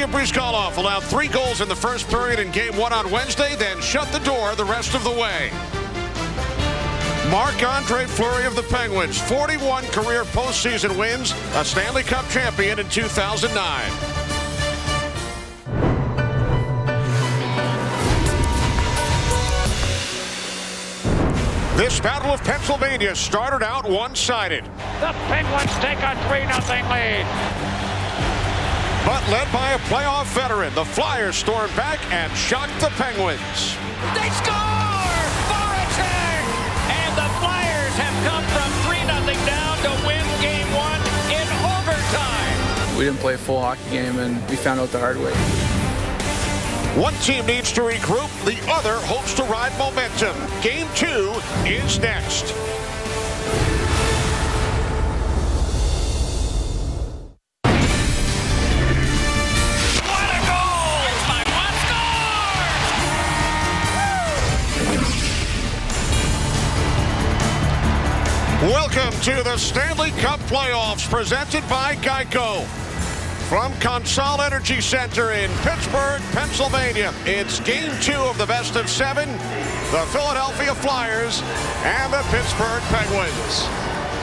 Ilya Bryzgalov allowed three goals in the first period in game one on Wednesday, then shut the door the rest of the way. Marc-Andre Fleury of the Penguins, 41 career postseason wins, a Stanley Cup champion in 2009. This Battle of Pennsylvania started out one-sided. The Penguins take a 3-0 lead. But led by a playoff veteran, the Flyers stormed back and shocked the Penguins. They score! Voracek! And the Flyers have come from 3-0 down to win game one in overtime. We didn't play a full hockey game, and we found out the hard way. One team needs to regroup, the other hopes to ride momentum. Game two is next. To the Stanley Cup playoffs presented by Geico. From Consol Energy Center in Pittsburgh, Pennsylvania, it's game two of the best of seven. The Philadelphia Flyers and the Pittsburgh Penguins.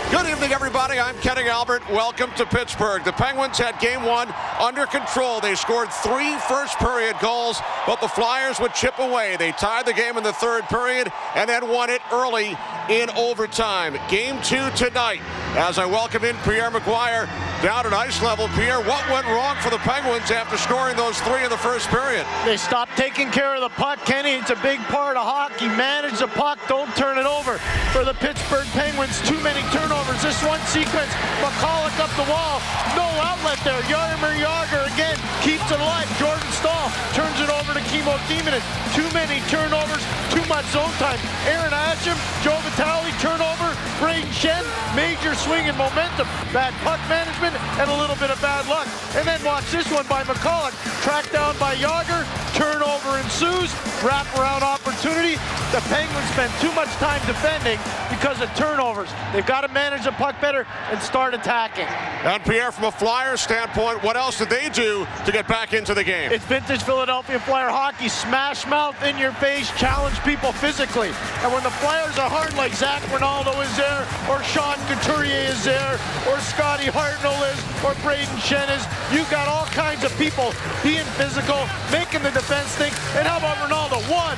Good evening, everybody. I'm Kenny Albert. Welcome to Pittsburgh. The Penguins had game one under control. They scored three first period goals, but the Flyers would chip away. They tied the game in the third period and then won it early in overtime. Game two tonight. As I welcome in Pierre McGuire down at ice level. Pierre, what went wrong for the Penguins after scoring those three in the first period? They stopped taking care of the puck, Kenny. It's a big part of hockey. Manage the puck, don't turn it over. For the Pittsburgh Penguins, too many turnovers. This one sequence, McCulloch up the wall, no outlet there. Jaromir Jagr again keeps it alive. Jordan Staal turns it over to Kimmo Timonen. Too many turnovers, too much zone time. Aaron Asham, Joe Vitale turnover. Brayden Schenn, major swing and momentum. Bad puck management and a little bit of bad luck. And then watch this one by McCulloch. Tracked down by Jagr. Turnover ensues. Wraparound opportunity. The Penguins spend too much time defending because of turnovers. They've got to manage the puck better and start attacking. And Pierre, from a Flyers standpoint, what else did they do to get back into the game? It's vintage Philadelphia Flyer hockey. Smash mouth in your face, challenge people physically. And when the Flyers are hard like Zac Rinaldo is there, or Sean Couturier is there, or Scotty Hartnell is, or Brayden Schenn is, you've got all kinds of people being physical, making the defense think. And how about Rinaldo? One,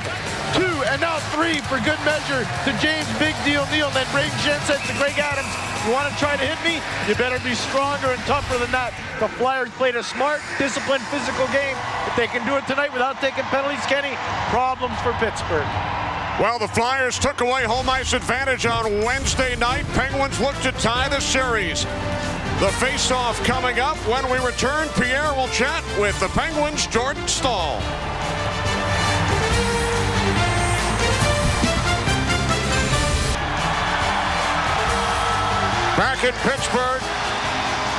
two, and now three for good measure to James Big Deal Neal. Then Brayden Schenn says to Craig Adams, you want to try to hit me? You better be stronger and tougher than that. The Flyers played a smart, disciplined, physical game. If they can do it tonight without taking penalties, Kenny, problems for Pittsburgh. Well, the Flyers took away home ice advantage on Wednesday night. Penguins look to tie the series. The face-off coming up. When we return, Pierre will chat with the Penguins' Jordan Staal. Back in Pittsburgh,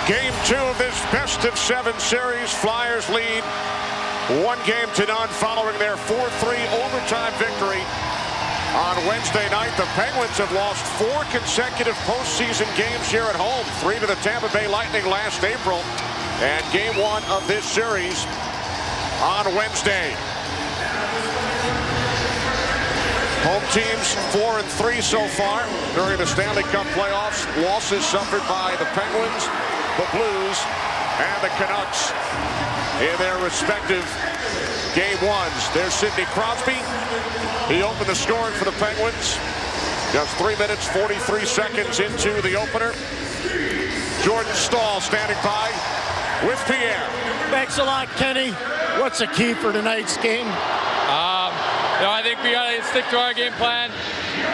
game two of this best of seven series. Flyers lead one game to none following their 4-3 overtime victory on Wednesday night. The Penguins have lost four consecutive postseason games here at home. Three to the Tampa Bay Lightning last April. And game one of this series on Wednesday. Home teams four and three so far during the Stanley Cup playoffs. Losses suffered by the Penguins, the Blues, and the Canucks in their respective game ones. There's Sidney Crosby. He opened the scoring for the Penguins. Just three minutes, 43 seconds into the opener. Jordan Staal standing by with Pierre. Thanks a lot, Kenny. What's the key for tonight's game? Um, you know, I think we gotta stick to our game plan,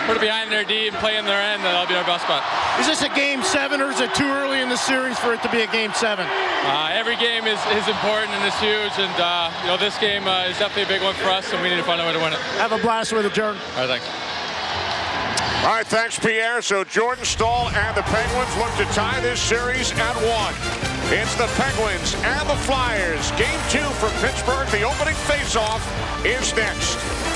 put it behind their D and play in their end, that'll be our best bet. Is this a game seven or is it too early in the series for it to be a game seven? Uh, every game is, is important and it's huge, and uh, you know this game uh, is definitely a big one for us, and we need to find a way to win it. Have a blast with it, Jordan. All right, thanks. All right, thanks, Pierre. So Jordan Staal and the Penguins look to tie this series at one. It's the Penguins and the Flyers. Game two for Pittsburgh. The opening faceoff is next.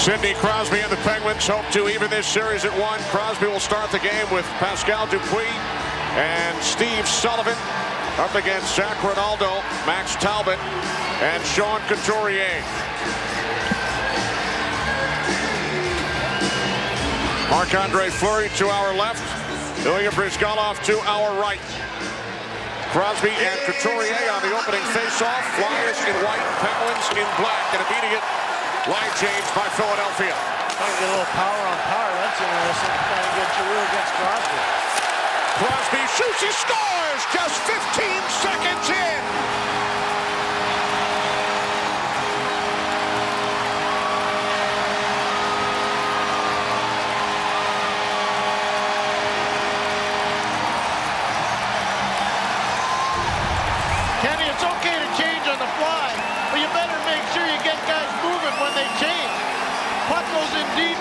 Sidney Crosby and the Penguins hope to even this series at one. Crosby will start the game with Pascal Dupuis and Steve Sullivan up against Zac Rinaldo, Max Talbot, and Sean Couturier. Marc-Andre Fleury to our left. Ilya Bryzgalov to our right. Crosby and Couturier on the opening faceoff. Flyers in white, Penguins in black. An immediate line change by Philadelphia. Trying to get a little power on power. That's interesting. Trying to get Giroux against Crosby. Crosby shoots, he scores! Just 15 seconds in! Goes in deep.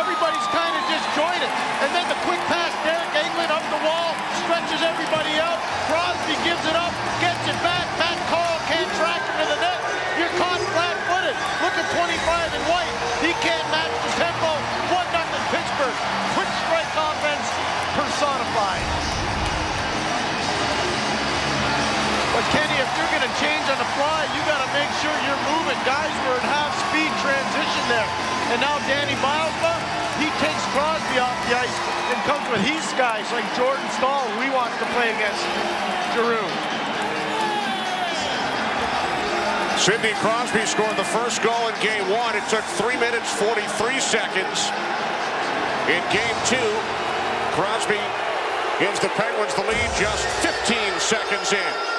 Everybody's kind of disjointed. And then the quick pass, Deryk Engelland up the wall, stretches everybody out. Crosby gives it up, gets it back. Matt Carle can't track him to the net. You're caught flat-footed. Look at 25 in white. He can't match the tempo. 1-0 Pittsburgh. Quick strike offense personified. But Kenny, if you're going to change on the fly, you got to make sure you're moving. Guys were in half-speed transition there. And now Danny Bylsma, he takes Crosby off the ice and comes with his guys like Jordan Staal, who he wants to play against Giroux. Sidney Crosby scored the first goal in game one. It took 3 minutes 43 seconds. In game two, Crosby gives the Penguins the lead just 15 seconds in.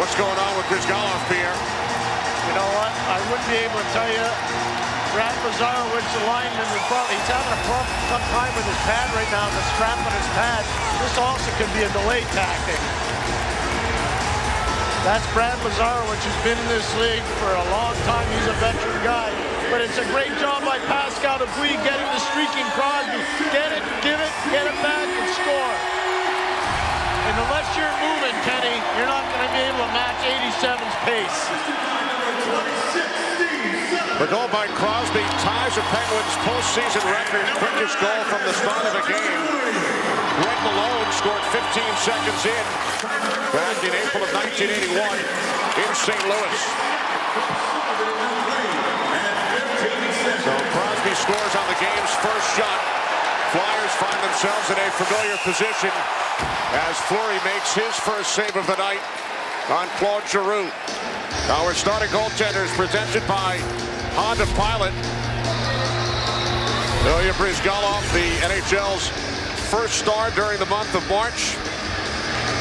What's going on with Bryzgalov, Pierre? You know what? I wouldn't be able to tell you. Brad Lazarowich, the lineman, is probably, he's having a some time with his pad right now, the strap on his pad. This also could be a delay tactic. That's Brad Lazarowich, who's been in this league for a long time. He's a veteran guy. But it's a great job by Pascal Dupuis getting the streaking Crosby. Get it, give it, get it back, and score. And unless you're to match 87's pace. The goal by Crosby ties the Penguins' postseason record, quickest goal from the start of a game. Greg Malone scored 15 seconds in back in April of 1981 in St. Louis. So Crosby scores on the game's first shot. Flyers find themselves in a familiar position as Fleury makes his first save of the night on Claude Giroux. Our starting goaltenders presented by Honda Pilot. Ilya Bryzgalov, the NHL's first star during the month of March.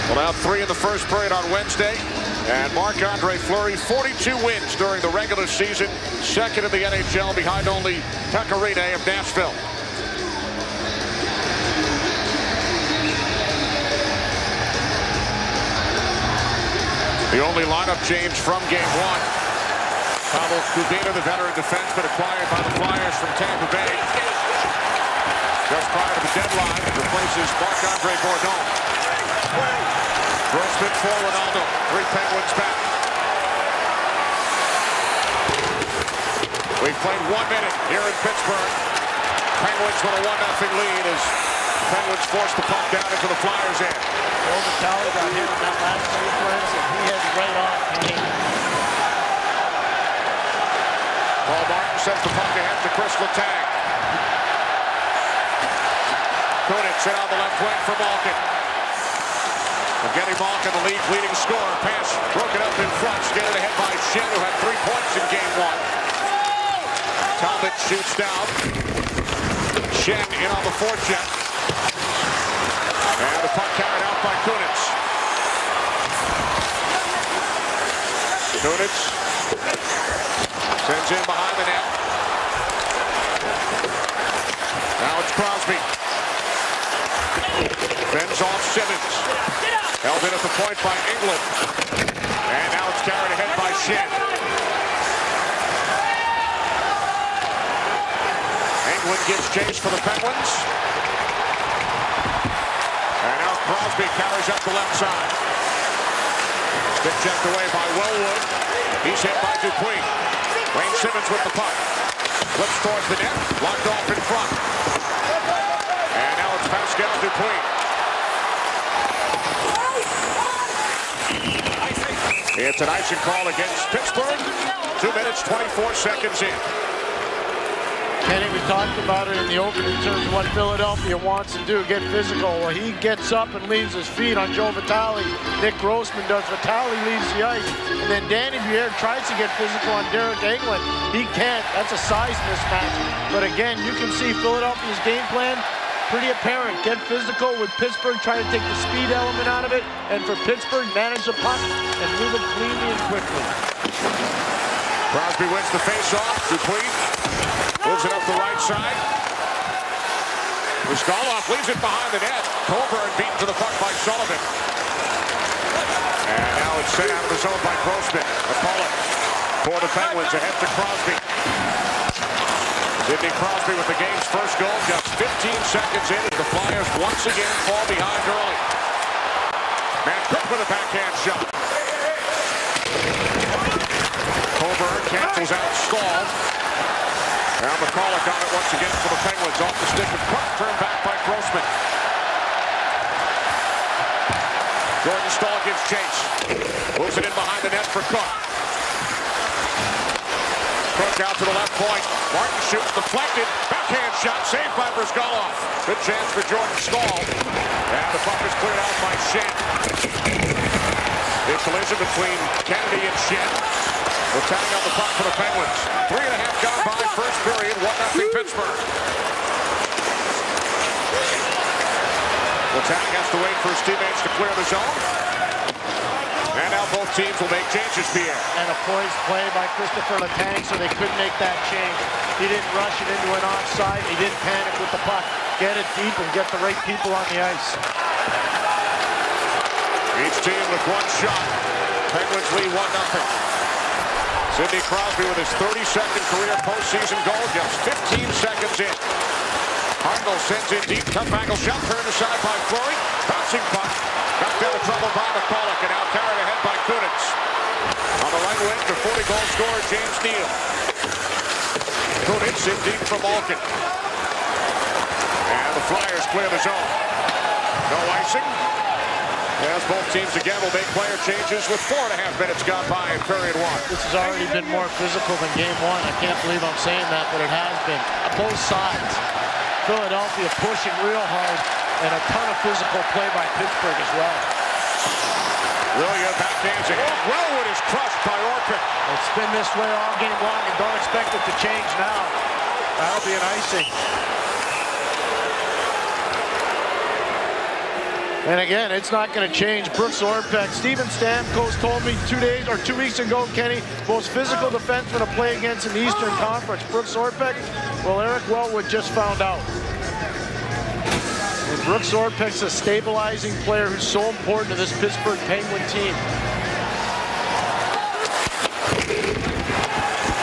Will have three in the first period on Wednesday. And Marc-Andre Fleury, 42 wins during the regular season. Second in the NHL behind only Pekka Rinne of Nashville. The only lineup change from game one. Pavel Kubina, the veteran defenseman acquired by the Flyers from Tampa Bay. Just prior to the deadline, replaces Marc-Andre Bourdon. Grossmann for Rinaldo. Three Penguins back. We've played one minute here in Pittsburgh. Penguins with a 1-0 lead as Penguins force the puck down into the Flyers' end. Joe Vitale got hit in that last sequence, and he heads right off. Paul Martin sends the puck ahead to Chris Letang. Kunitz in on the left wing for Malkin. Evgeny Malkin, the league leading scorer. Pass broken up in front. Skated ahead by Schenn, who had three points in game one. Talbot shoots down. Schenn in on the forecheck. And the puck carried out by Kunitz. Kunitz sends in behind the net. Now it's Crosby. Bends off Simmonds. Held in at the point by Engelland. And now it's carried ahead by Schenn. Engelland gets chase for the Penguins. Crosby carries up the left side. Stick checked away by Wellwood. He's hit by Dupuis. Wayne Simmonds with the puck. Flips towards the net. Locked off in front. And now it's Pascal Dupuis. It's an icing call against Pittsburgh. Two minutes, 24 seconds in. Kenny, we talked about it in the open in terms of what Philadelphia wants to do, get physical. Well, he gets up and leaves his feet on Joe Vitale. Nick Grossmann does. Vitale leaves the ice. And then Danny Briere tries to get physical on Deryk Engelland. He can't. That's a size mismatch. But again, you can see Philadelphia's game plan pretty apparent. Get physical with Pittsburgh, try to take the speed element out of it. And for Pittsburgh, manage the puck and move it cleanly and quickly. Crosby wins the face-off. Dupuis It up the right side. Bryzgalov leaves it behind the net. Coburn beaten to the puck by Sullivan. And now it's sent out of the zone by Grossmann. McCulloch for the Penguins ahead to Crosby. Sidney Crosby with the game's first goal just 15 seconds in as the Flyers once again fall behind early. Matt Cooke with a backhand shot. Coburn cancels out Staal. Now McCulloch got it once again for the Penguins. Off the stick of Cooke. Turned back by Grossmann. Jordan Staal gives chase. Moves it in behind the net for Cooke. Cooke out to the left point. Martin shoots deflected. Backhand shot saved by Bryzgalov. Good chance for Jordan Staal. And the puck is cleared out by Schenn. The collision between Kennedy and Schenn. Letang on the puck for the Penguins. Three and a half gone by first period. 1-0 Pittsburgh. Letang has to wait for his teammates to clear the zone. And now both teams will make changes, Pierre. And a poised play by Christopher Letang, so they couldn't make that change. He didn't rush it into an offside. He didn't panic with the puck. Get it deep and get the right people on the ice. Each team with one shot. Penguins lead 1-0. Sidney Crosby with his 32nd career postseason goal, just 15 seconds in. Hartnell sends in deep, tough angle shot, turned aside by Fleury. Bouncing puck, knocked out of trouble by McCulloch, and now carried ahead by Kunitz. On the right wing, the 40-goal scorer, James Neal. Kunitz in deep for Malkin. And the Flyers clear the zone. No icing. As both teams again will make player changes with four and a half minutes gone by in period one. This has already been more physical than game one. I can't believe I'm saying that, but it has been. Both sides. Philadelphia pushing real hard and a ton of physical play by Pittsburgh as well. William backhands it. Wellwood is crushed by Orpik. It's been this way all game long and don't expect it to change now. That'll be an icing. And again, it's not going to change. Brooks or Orpik, Steven Stamkos told me two days or two weeks ago, Kenny, most physical defenseman to play against in the Eastern Conference. Brooks Orpik, well, Eric Wellwood just found out. And Brooks Orpik's a stabilizing player who's so important to this Pittsburgh Penguin team.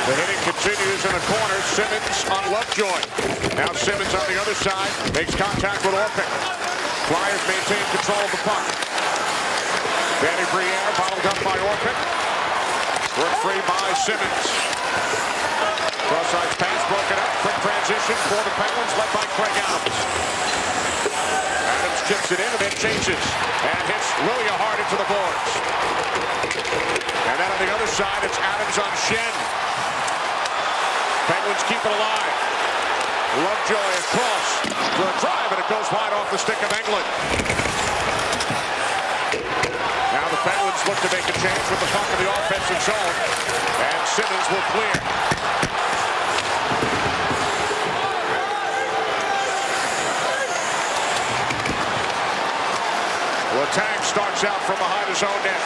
The hitting continues in the corner. Simmonds on Lovejoy. Now Simmonds on the other side makes contact with Orpik. Flyers maintain control of the puck. Danny Briere bottled up by Orpik. Work free by Simmonds. Cross-ice pass broken up. Quick transition for the Penguins led by Craig Adams. Adams chips it in and then changes. And hits Lilja hard into the boards. And then on the other side, it's Adams on Schenn. Penguins keep it alive. Lovejoy across for a drive, and it goes wide off the stick of Engelland. Now the Penguins look to make a change with the puck in the offensive zone, and Simmonds will clear. Letang starts out from behind his own net.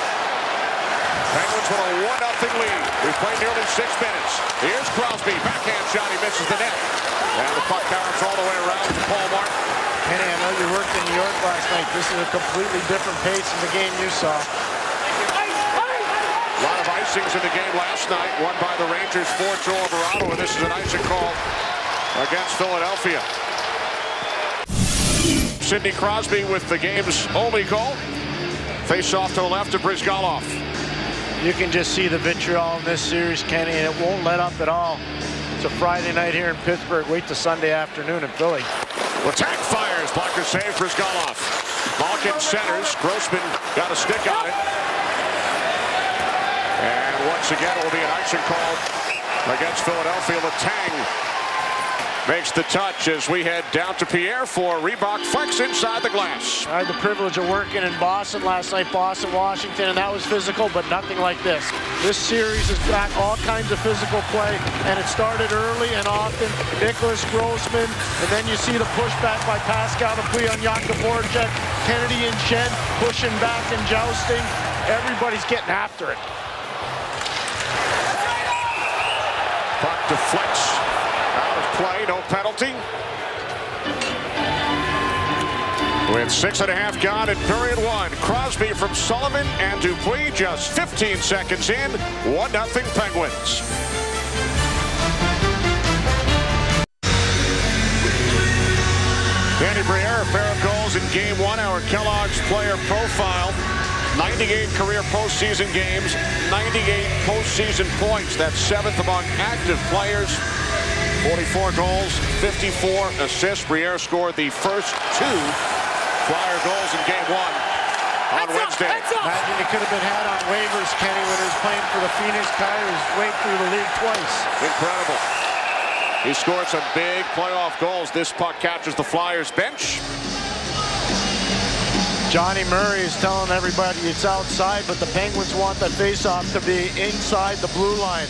Penguins with a 1-0 lead. We've played nearly six minutes. Here's Crosby. Backhand shot. He misses the net. And the puck bounce all the way around to Paul Martin. Kenny, I know you worked in New York last night. This is a completely different pace in the game you saw. A lot of icings in the game last night, won by the Rangers 4-2 over Ottawa, and this is an icing call against Philadelphia. Sidney Crosby with the game's only goal. Face off to the left of Bryzgalov. You can just see the vitriol in this series, Kenny, and it won't let up at all. It's a Friday night here in Pittsburgh. Wait to Sunday afternoon in Philly. Attack fires. Blocker save for Zgalov. Malkin centers. Grossmann got a stick on it. And once again, it will be an icing call against Philadelphia. Letang makes the touch as we head down to Pierre for Reebok Flex inside the glass. I had the privilege of working in Boston last night, Boston, Washington, and that was physical, but nothing like this. This series has got all kinds of physical play, and it started early and often. Nicholas Grossmann, and then you see the pushback by Pascal Dupuis on Jakub Voracek, Kennedy and Schenn pushing back and jousting. Everybody's getting after it. Puck deflects play, no penalty. With six and a half gone in period one, Crosby from Sullivan and Dupuis just 15 seconds in, 1-0 Penguins. Danny Briere, a pair of goals in game one, our Kellogg's player profile. 98 career postseason games, 98 postseason points. That's seventh among active players. 44 goals, 54 assists. Briere scored the first two Flyer goals in game one on Wednesday. Imagine he could have been had on waivers, Kenny, when he was playing for the Phoenix Coyotes way through the league twice. Incredible. He scored some big playoff goals. This puck catches the Flyers bench. Johnny Murray is telling everybody it's outside, but the Penguins want that faceoff to be inside the blue line.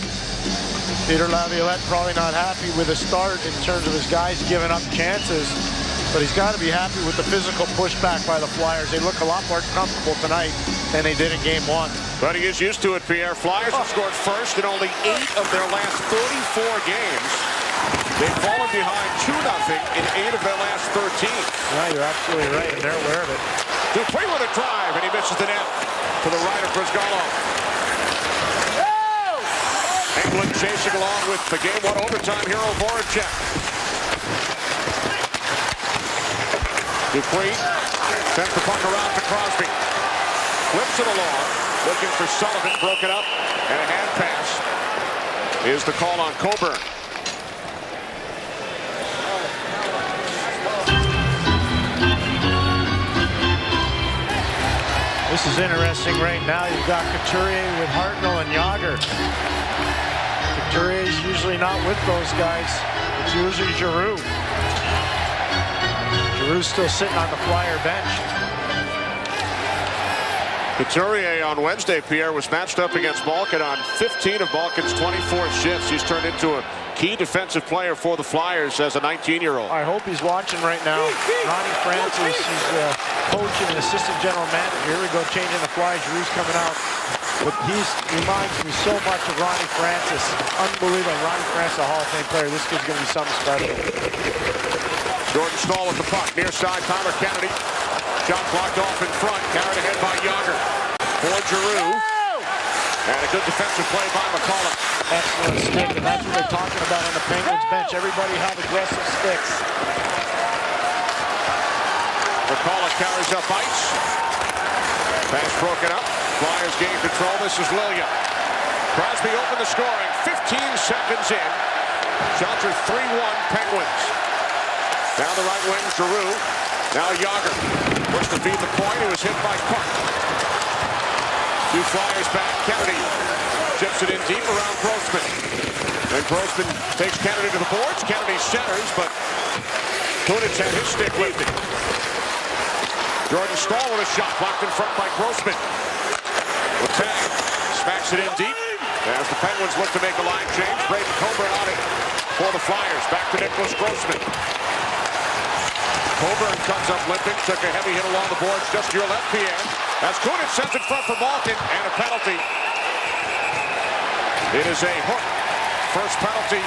Peter Laviolette probably not happy with the start in terms of his guys giving up chances, but he's got to be happy with the physical pushback by the Flyers. They look a lot more comfortable tonight than they did in game one. But he is used to it, Pierre. Flyers have scored first in only eight of their last 34 games. They've fallen behind 2-0 in eight of their last 13. Yeah, you're absolutely right, and they're aware of it. Dupuis with a drive, and he misses the net to the right of Bryzgalov. Engelland chasing along with the game one overtime hero Voracek. Dupuis sends the puck around to Crosby. Flips it along, looking for Sullivan, broken up, and a hand pass is the call on Coburn. This is interesting right now. You've got Couturier with Hartnell and Jagr. Couturier is usually not with those guys. It's usually Giroux. Giroux's still sitting on the flyer bench. Couturier on Wednesday, Pierre, was matched up against Malkin on 15 of Malkin's 24 shifts. He's turned into a key defensive player for the Flyers as a 19-year-old. I hope he's watching right now. Ronnie Francis, he's uh, coach and assistant general manager. Here we go, changing the Flyers. Giroux's coming out. But he reminds me so much of Ronnie Francis. Unbelievable. Ronnie Francis, a Hall of Fame player. This kid's going to be something special. Jordan Staal with the puck. Near side, Tyler Kennedy. Shot blocked off in front. Carried ahead by Jagr. For Giroux. And a good defensive play by McCullough. Excellent stick, and that's what they're talking about on the Penguins bench. Everybody have aggressive sticks. McCullough carries up ice. Pass broken up. Flyers gain control. This is Liljegren. Crosby opened the scoring. 15 seconds in. Shots are 3-1 Penguins. Down the right wing, Giroux. Now Jagr. Push to feed the point. He was hit by Puck. Two flyers back. Kennedy chips it in deep around Grossmann. And Grossmann takes Kennedy to the boards. Kennedy centers, but Kunitz had his stick lifted. Jordan Staal with a shot blocked in front by Grossmann. Letang smacks it in deep. As the Penguins look to make a line change, Braydon Coburn on it for the Flyers. Back to Nicholas Grossmann. Coburn comes up limping, took a heavy hit along the boards just to your left, Pierre. As Kunitz sends it front for Malkin, and a penalty. It is a hook. First penalty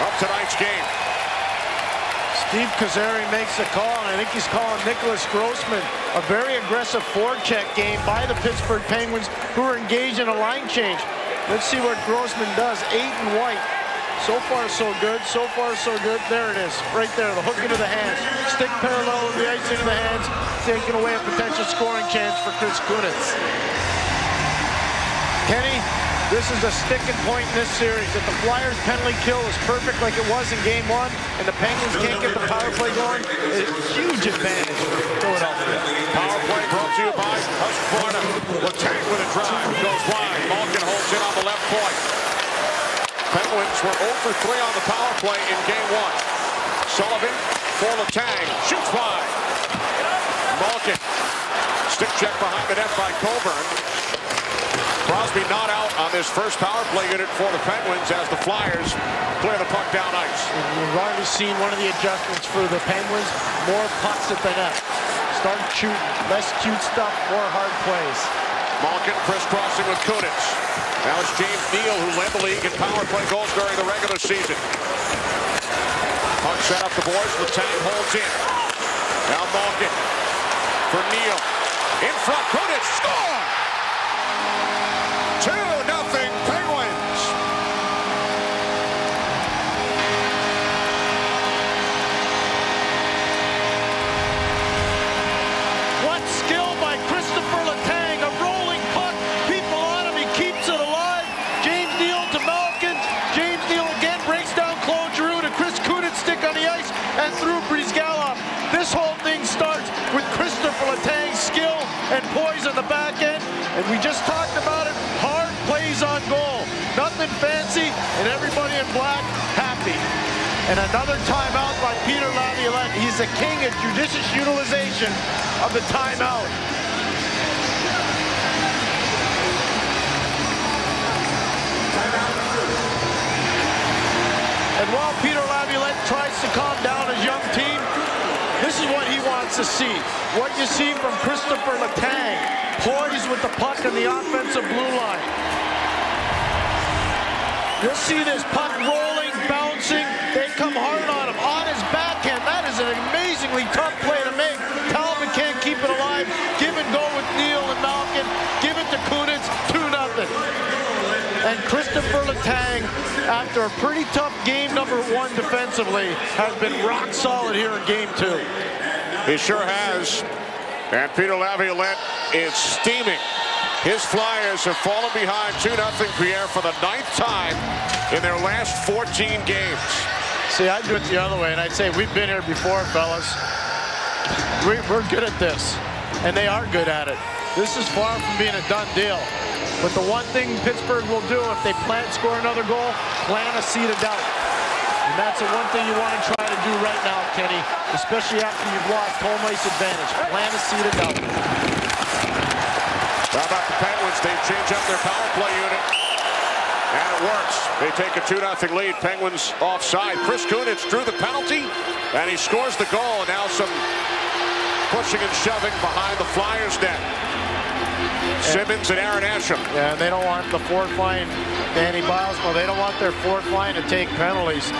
of tonight's game. Steve Kozari makes a call, and I think he's calling Nicholas Grossmann a very aggressive forecheck game by the Pittsburgh Penguins, who are engaged in a line change. Let's see what Grossmann does. Eight and white. So far, so good. So far, so good. There it is. Right there. The hook into the hands. Stick parallel with the ice into the hands. Taking away a potential scoring chance for Chris Kunitz. This is a sticking point in this series. If the Flyers penalty kill is perfect like it was in game one, and the Penguins can't get the power play going, it's a huge advantage for Philadelphia. Power play brought to you by Husqvarna. Letang with a drive, goes wide. Malkin holds in on the left point. Penguins were 0 for 3 on the power play in game one. Sullivan for Letang, shoots wide. Malkin, stick check behind the net by Coburn. Crosby not out on this first power play unit for the Penguins as the Flyers clear the puck down ice. We've already seen one of the adjustments for the Penguins, more pucks at the net. Start shooting, less cute stuff, more hard plays. Malkin crisscrossing with Kunitz. Now it's James Neal who led the league in power play goals during the regular season. Puck set up the boards. Letang holds in. Now Malkin for Neal. In front, Kunitz score! The back end, and we just talked about it, hard plays on goal. Nothing fancy, and everybody in black happy. And another timeout by Peter Laviolette. He's the king of judicious utilization of the timeout. And while Peter Laviolette tries to calm down his young team, this is what he wants to see. What you see from Christopher Letang, poised with the puck in the offensive blue line. You'll see this puck rolling, bouncing. They come hard on him. On his backhand, that is an amazingly tough play to make. Talbot can't keep it alive. Give and go with Neal and Malkin. Give it to Kunitz, 2 nothing. And Christopher Letang, after a pretty tough game number one defensively, has been rock solid here in game two. He sure has. And Peter Laviolette is steaming. His Flyers have fallen behind 2-0 Pierre for the ninth time in their last 14 games. See, I'd do it the other way, and I'd say, we've been here before, fellas. We, we're good at this, and they are good at it. This is far from being a done deal. But the one thing Pittsburgh will do if they plant score another goal, plant a seed of doubt. And that's the one thing you want to try to do right now, Kenny, especially after you've lost home ice advantage. Plan a seed of doubt. How about the Penguins? They change up their power play unit. And it works. They take a 2-0 lead. Penguins offside. Chris Kunitz drew the penalty, and he scores the goal. And now some pushing and shoving behind the Flyers net. Simmonds and Aaron Asham. Yeah, and they don't want the fourth line, Danny Bylsma, they don't want their fourth line to take penalties.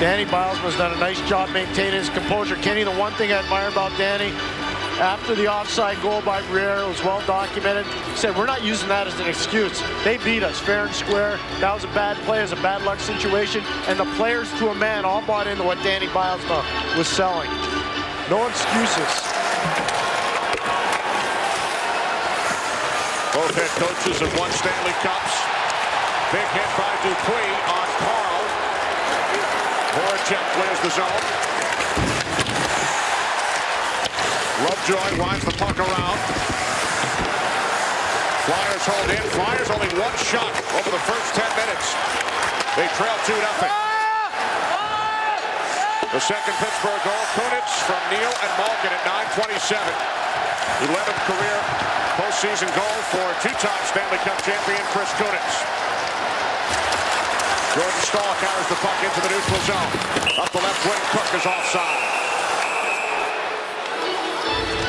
Danny Bylsma's done a nice job maintaining his composure. Kenny, the one thing I admire about Danny, after the offside goal by Briere was well documented, he said, we're not using that as an excuse. They beat us fair and square. That was a bad play, it was a bad luck situation, and the players to a man all bought into what Danny Bylsma uh, was selling. No excuses. Both head coaches have won Stanley Cups. Big hit by Dupuis on Carle. Voracek clears the zone. Lovejoy winds the puck around. Flyers hold in. Flyers only one shot over the first 10 minutes. They trail 2 nothing. The second Pittsburgh goal, Kunitz from Neal and Malkin at 9.27. 11th career postseason goal for two-time Stanley Cup champion Chris Kunitz. Jordan Staal carries the puck into the neutral zone. Up the left wing, Cooke is offside.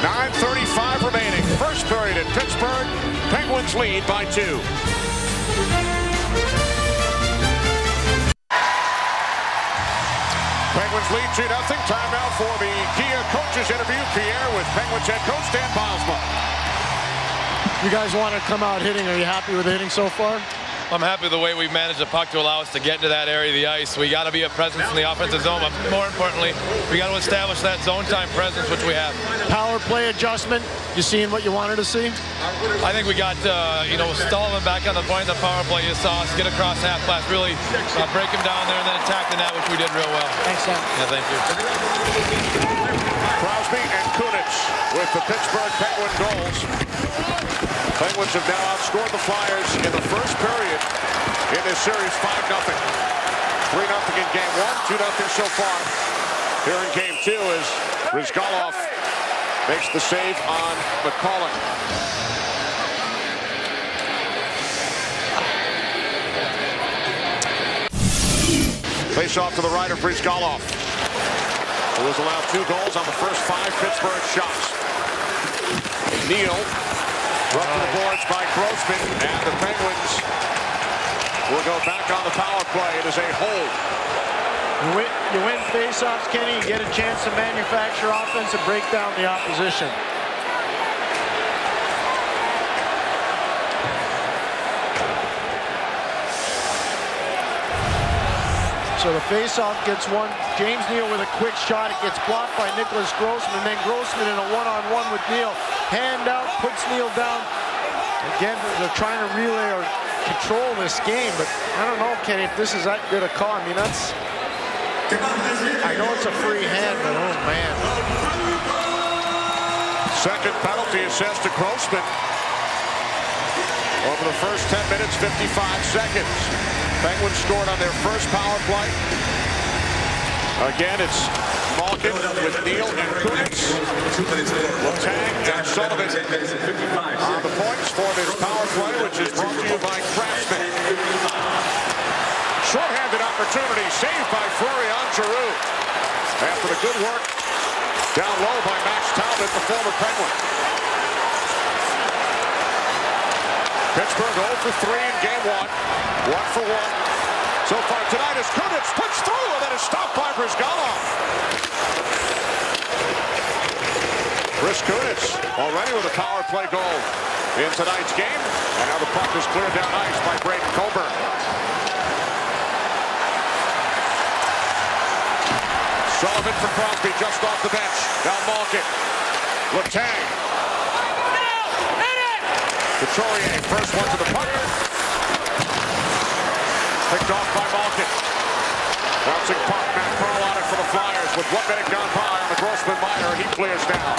9.35 remaining. First period in Pittsburgh. Penguins lead by two. Penguins lead 2 nothing. Timeout for the Kia coaches interview. Pierre with Penguins head coach Dan Bylsma. You guys want to come out hitting. Are you happy with the hitting so far? I'm happy with the way we've managed the puck to allow us to get into that area of the ice. We got to be a presence in the offensive zone, but more importantly, we got to establish that zone time presence, which we have. Power play adjustment. You seeing what you wanted to see? I think we got, uh, you know, Sullivan back on the point of the power play. You saw us get across half glass, really uh, break him down there and then attack the net, which we did real well. Thanks, Sam. Yeah, thank you. Crosby and Kunitz with the Pittsburgh Penguin goals. Penguins have now outscored the Flyers in the first period in this series 5-0. 3-0 in game one, 2-0 so far. Here in game two as Bryzgalov makes the save on McCulloch. Face off to the right of Bryzgalov who has allowed two goals on the first five Pittsburgh shots. Neal brought to the boards by Grossmann, and the Penguins will go back on the power play. It is a hold. You win, you win faceoffs, Kenny. You get a chance to manufacture offense and break down the opposition. So the faceoff gets one. James Neal with a quick shot. It gets blocked by Nicholas Grossmann. And then Grossmann in a one-on-one with Neal. Hand out, puts Neal down. Again, they're trying to relay or control this game, but I don't know, Kenny, if this is that good a call. I mean, that's... I know it's a free hand, but oh, man. Second penalty assessed to Grossmann. Over the first 10 minutes, 55 seconds. Penguins scored on their first power play. Again, it's With Neal and Kunitz. Letang and Sullivan on the points for this power play, which is brought to you by Craftsman. Short-handed opportunity saved by Florian Giroux. After the good work down low by Max Talbot, the former Penguin. Pittsburgh 0 for 3 in game one. 1 for 1. So far tonight as Kunitz puts through stopped by Bryzgalov. Chris Kunitz already with a power play goal in tonight's game. And now the puck is cleared down ice by Braydon Coburn. Sullivan for Crosby just off the bench. Now Malkin. Letang. Couturier, first one to the puck. Picked off by Malkin. Bouncing puck, Matt Pearl on it for the Flyers with one minute gone by on the Grossmann minor. He clears down.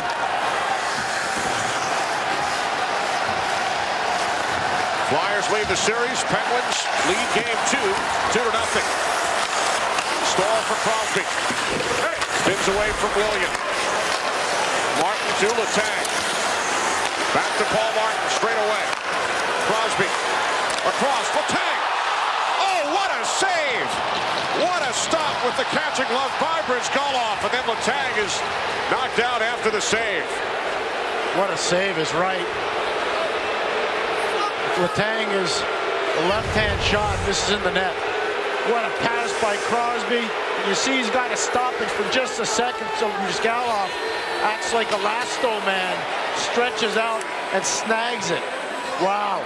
Flyers lead the series. Penguins lead game two, two to nothing. Staal for Crosby. Spins away from William. Martin to Letang. Back to Paul Martin, straight away. Crosby, across, Letang. What a save! What a stop with the catching glove by Bryzgalov, and then Letang is knocked out after the save. What a save is right. Letang is a left-hand shot. This is in the net. What a pass by Crosby. You see he's got to stop it for just a second, so Bryzgalov acts like a lasso man, stretches out and snags it. Wow.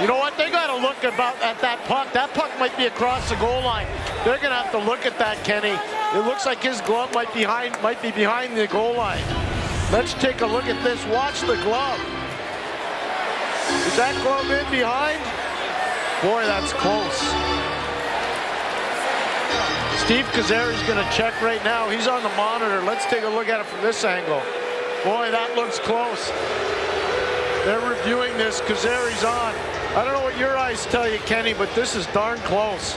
You know what? They got to look about at that puck. That puck might be across the goal line. They're going to have to look at that, Kenny. It looks like his glove might behind might be behind the goal line. Let's take a look at this. Watch the glove. Is that glove in behind? Boy, that's close. Steve Kozari's going to check right now. He's on the monitor. Let's take a look at it from this angle. Boy, that looks close. They're reviewing this. Kozari's on. I don't know what your eyes tell you, Kenny, but this is darn close.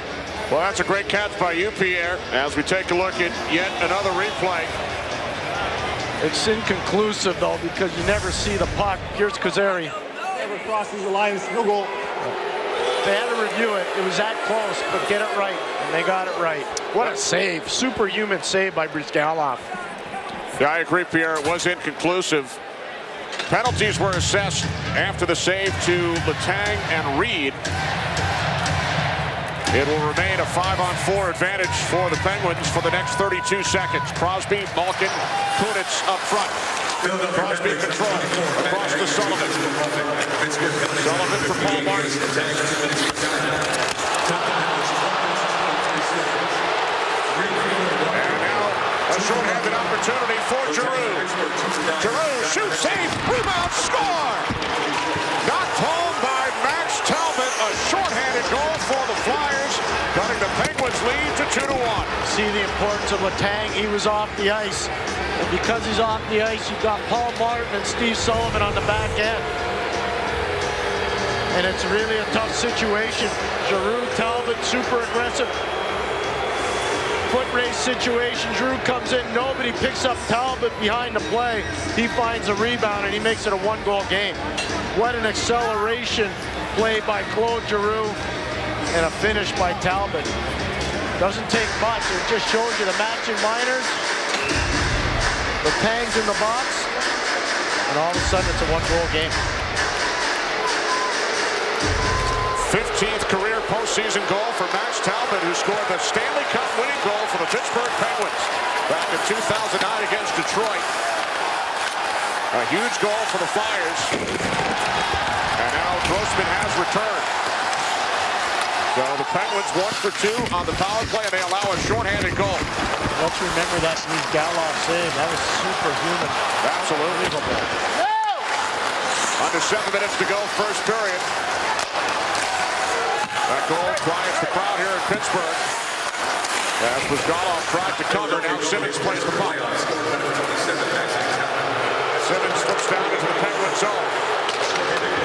Well, that's a great catch by you, Pierre, as we take a look at yet another replay. It's inconclusive, though, because you never see the puck. Here's Kozari. Never crosses the lines, no goal. They had to review it. It was that close, but get it right, and they got it right. What a save. Superhuman save by Bryzgalov. Yeah, I agree, Pierre. It was inconclusive. Penalties were assessed after the save to Letang and Read. It will remain a five-on-four advantage for the Penguins for the next 32 seconds. Crosby, Malkin, Kunitz up front. Crosby control. Across to Sullivan. Sullivan for Paul Martin. And now short-handed opportunity for Giroux. Giroux shoots, save, rebound, score! Knocked home by Max Talbot. A short-handed goal for the Flyers, cutting the Penguins lead to 2 to 1. See the importance of Letang. He was off the ice. And because he's off the ice, you've got Paul Martin and Steve Sullivan on the back end. And it's really a tough situation. Giroux, Talbot, super aggressive. Foot race situation. Drew comes in. Nobody picks up Talbot behind the play. He finds a rebound and he makes it a one-goal game. What an acceleration play by Claude Giroux and a finish by Talbot. Doesn't take much. It just shows you the matching minors. Letang's in the box. And all of a sudden, it's a one-goal game. 15th career postseason goal for Max Talbot, who scored the Stanley Cup winning goal for the Pittsburgh Penguins back in 2009 against Detroit. A huge goal for the Flyers. And now Grossmann has returned. So the Penguins one for two on the power play, and they allow a shorthanded goal. Let's remember that Steve Galoff save. That was superhuman. Absolutely. Under seven minutes to go, first period. That goal quiets the crowd here in Pittsburgh. As Bryzgalov tried to cover, now Simmonds plays the puck. Simmonds slips down into the Penguin zone.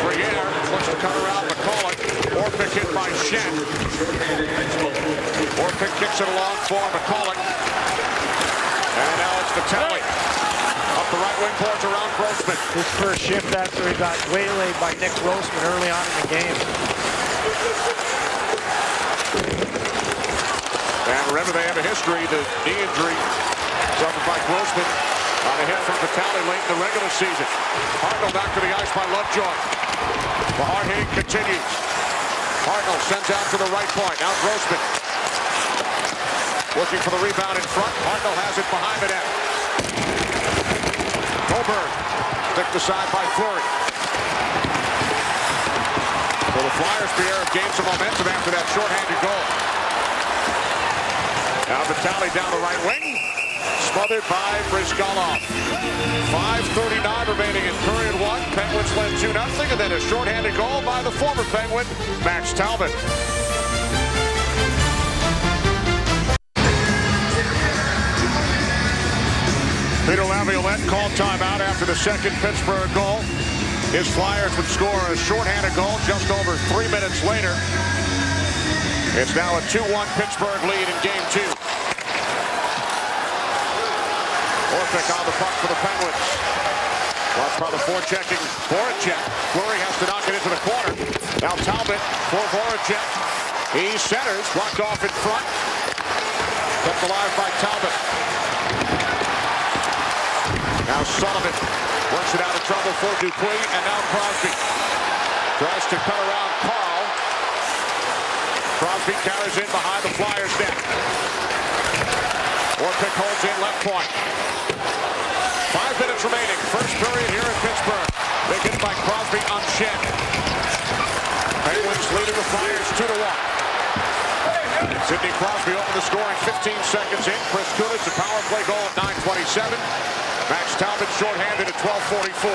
Briere looks to cut around McCulloch. Orpik hit by Schenn. Orpik kicks it along for McCulloch. And now it's Vitale. Up the right wing towards around Grossmann. His first shift after he got waylaid by Nick Grossmann early on in the game. And remember, they have a history, the knee injury suffered by Grossmann on a hit from Vitale late in the regular season. Hartnell back to the ice by Lovejoy. The hard hitting continues. Hartnell sends out to the right point. Now Grossmann. Looking for the rebound in front. Hartnell has it behind the net. Coburn. Sticked aside by Fleury. So the Flyers, Pierre, gained some momentum after that shorthanded goal. Now Vitale down the right wing. Smothered by Bryzgalov. 5.39 remaining in period one. Penguins led 2-0, and then a shorthanded goal by the former Penguin, Max Talbot. Peter Laviolette called timeout after the second Pittsburgh goal. His Flyers would score a shorthanded goal just over three minutes later. It's now a 2-1 Pittsburgh lead in game two. Orpik on the puck for the Penguins. Watch by the forechecking Voracek. Fleury has to knock it into the corner. Now Talbot for Voracek. He centers, blocked off in front. Kept alive by Talbot. Now Sullivan works it out of trouble for Dupuis, and now Crosby. Tries to cut around Carle. Crosby carries in behind the Flyers net. Orpik holds in left point. Five minutes remaining. First period here in Pittsburgh. Big hit by Crosby on Schenn. Penguins leading the Flyers 2 to 1. Sidney Crosby opened the scoring 15 seconds in. Chris Kunitz, a power play goal at 9.27. Max Talbot shorthanded at 12.44.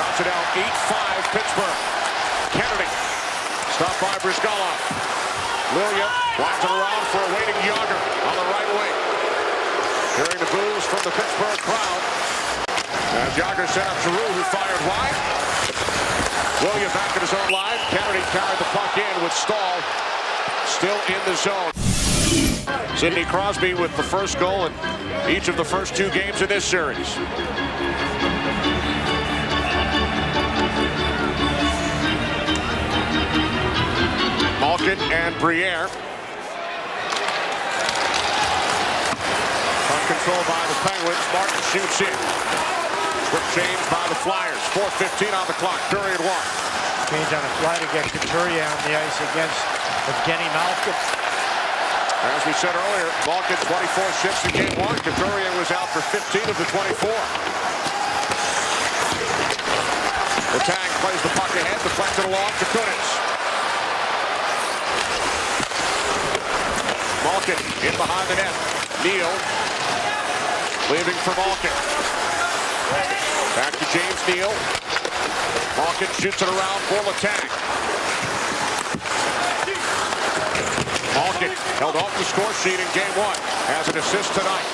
Drops it out 8-5 Pittsburgh. By Bryzgalov. Lilja it around for a waiting Jagr on the right wing. Hearing the boos from the Pittsburgh crowd. As Jagr set up Giroux, who fired wide. Lilja back at his own line. Kennedy carried the puck in with Staal still in the zone. Sidney Crosby with the first goal in each of the first two games in this series. And Briere. On control by the Penguins. Martin shoots in. Quick change by the Flyers. 4.15 on the clock. Period one. Change on a fly to get Couturier on the ice against Evgeny Malkin. As we said earlier, Malkin 24-6 in game one. Couturier was out for 15 of the 24. Letang plays the puck ahead, deflected along to Kunitz. Malkin in behind the net. Neal leaving for Malkin. Back to James Neal. Malkin shoots it around for Letang. Malkin held off the score sheet in game one. Has an assist tonight.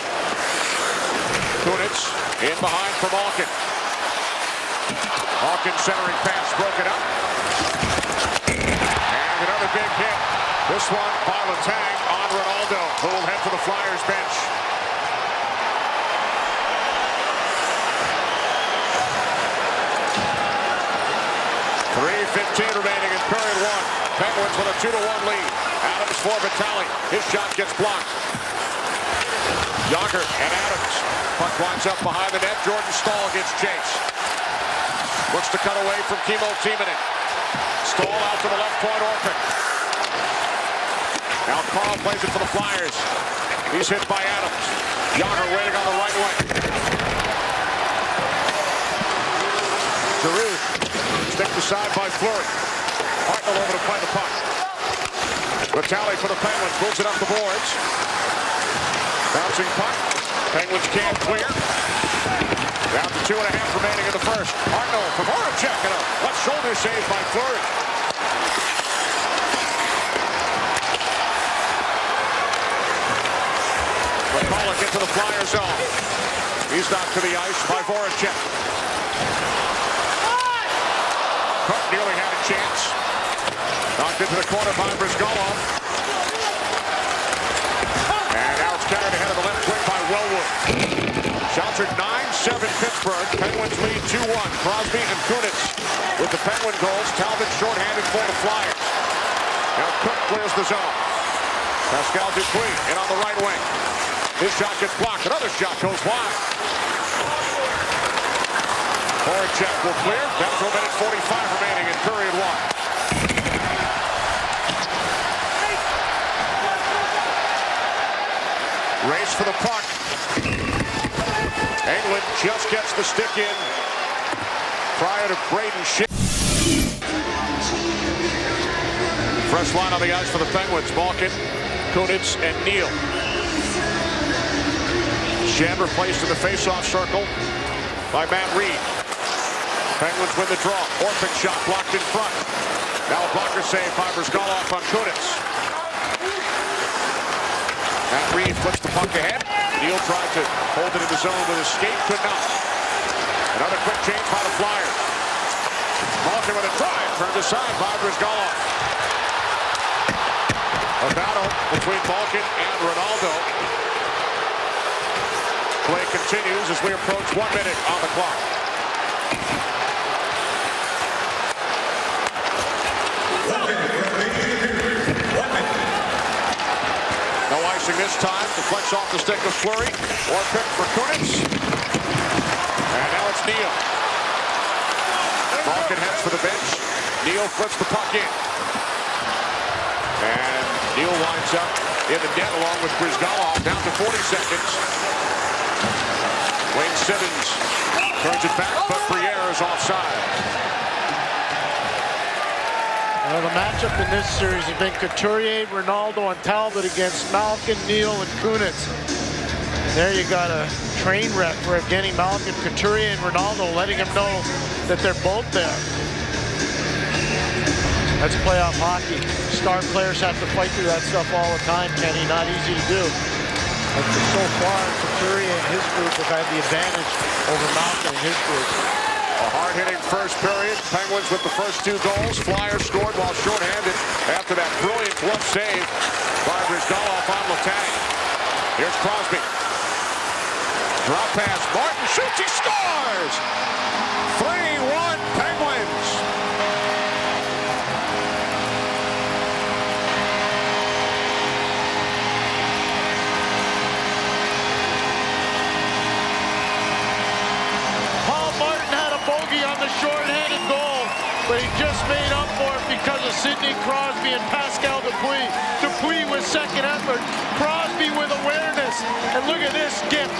Kunitz in behind for Malkin. Malkin centering pass broken up. And another big hit. This one by Rinaldo, to the Flyers bench. 3.15 remaining in period one. Penguins with a 2 to one lead. Adams for Vitale. His shot gets blocked. Jagr and Adams. Puck winds up behind the net. Jordan Staal gets chased. Looks to cut away from Kimmo Timonen. Staal out to the left point, Orpik. Now Carle plays it for the Flyers. He's hit by Adams. Jagr waiting on the right wing. Giroux stick aside by Fleury. Hartnell over to play the puck. Vitale for the Penguins moves it up the boards. Bouncing puck. Penguins can't clear. Down to two and a half remaining in the first. Hartnell from Voracek and a left shoulder save by Fleury. McCulloch into the flyer zone. He's knocked to the ice by Voracek. Cooke nearly had a chance. Knocked into the corner by Bryzgalov. And now it's carried ahead of the left wing by Wellwood. Shots are 9-7 Pittsburgh. Penguins lead 2-1. Crosby and Kunitz with the Penguin goals. Talbot shorthanded for the Flyers. Now Cooke clears the zone. Pascal Dupuis in on the right wing. His shot gets blocked. Another shot goes wide. Voracek will clear. Down to a minute 45 remaining in period one. Race for the puck. Engelland just gets the stick in prior to Brayden Schenn. Fresh line on the ice for the Penguins. Malkin, Kunitz, and Neal. Schenn replaced in the face-off circle by Matt Read. Penguins win the draw. Orpik shot blocked in front. Now a blocker save by Bryzgalov on Kunitz. Matt Read flips the puck ahead. Neal tried to hold it in the zone with a skate, could not. Another quick change by the Flyers. Malkin with a drive, turned aside by Bryzgalov. A battle between Malkin and Rinaldo. Play continues as we approach one minute on the clock. No icing this time. Deflects off the stick of Fleury. Or pick for Kunitz. And now it's Neal. Malkin heads for the bench. Neal flips the puck in. And Neal winds up in the net along with Bryzgalov down to 40 seconds. Simmonds turns it back, but Briere is offside. Well, the matchup in this series has been Couturier, Rinaldo, and Talbot against Malkin, Neal, and Kunitz. And there you got a train wreck for Evgeny Malkin, Couturier, and Rinaldo, letting him know that they're both there. That's playoff hockey. Star players have to fight through that stuff all the time, Kenny. Not easy to do. But so far, Couturier and his group have had the advantage over Malkin and his group. A hard-hitting first period. Penguins with the first two goals. Flyers scored while shorthanded after that brilliant glove save by Bryzgalov on Letang. Here's Crosby. Drop pass. Martin shoots. He scores! 3-1 but he just made up for it because of Sidney Crosby and Pascal Dupuis. Dupuis with second effort. Crosby with awareness. And look at this gift.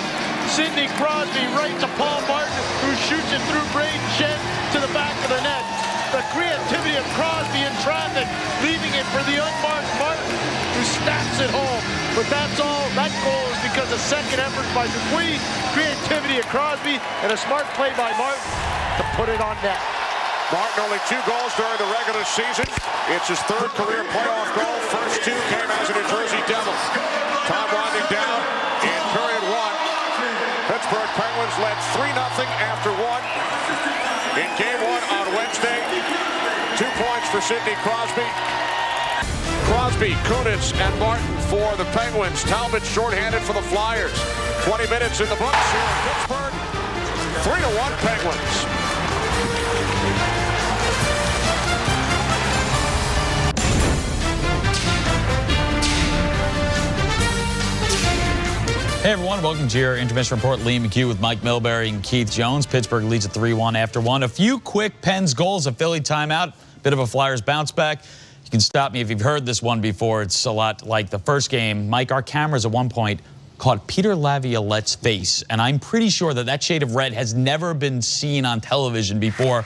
Sidney Crosby right to Paul Martin, who shoots it through Brayden Schenn to the back of the net. The creativity of Crosby in traffic, leaving it for the unmarked Martin, who snaps it home. But that's all. That goal is because of second effort by Dupuis, creativity of Crosby, and a smart play by Martin to put it on net. Martin only two goals during the regular season. It's his third career playoff goal. First two came as a New Jersey Devil. Time winding down in period one. Pittsburgh Penguins led 3-0 after one. In game one on Wednesday, two points for Sidney Crosby. Crosby, Kunitz, and Martin for the Penguins. Talbot shorthanded for the Flyers. 20 minutes in the books here in Pittsburgh. 3-1 Penguins. Hey everyone, welcome to your intermission report. Liam McHugh with Mike Milbury and Keith Jones. Pittsburgh leads at 3-1 after one. A few quick Pens goals, a Philly timeout, bit of a Flyers bounce back. You can stop me if you've heard this one before. It's a lot like the first game. Mike, our cameras at one point caught Peter Laviolette's face, and I'm pretty sure that that shade of red has never been seen on television before.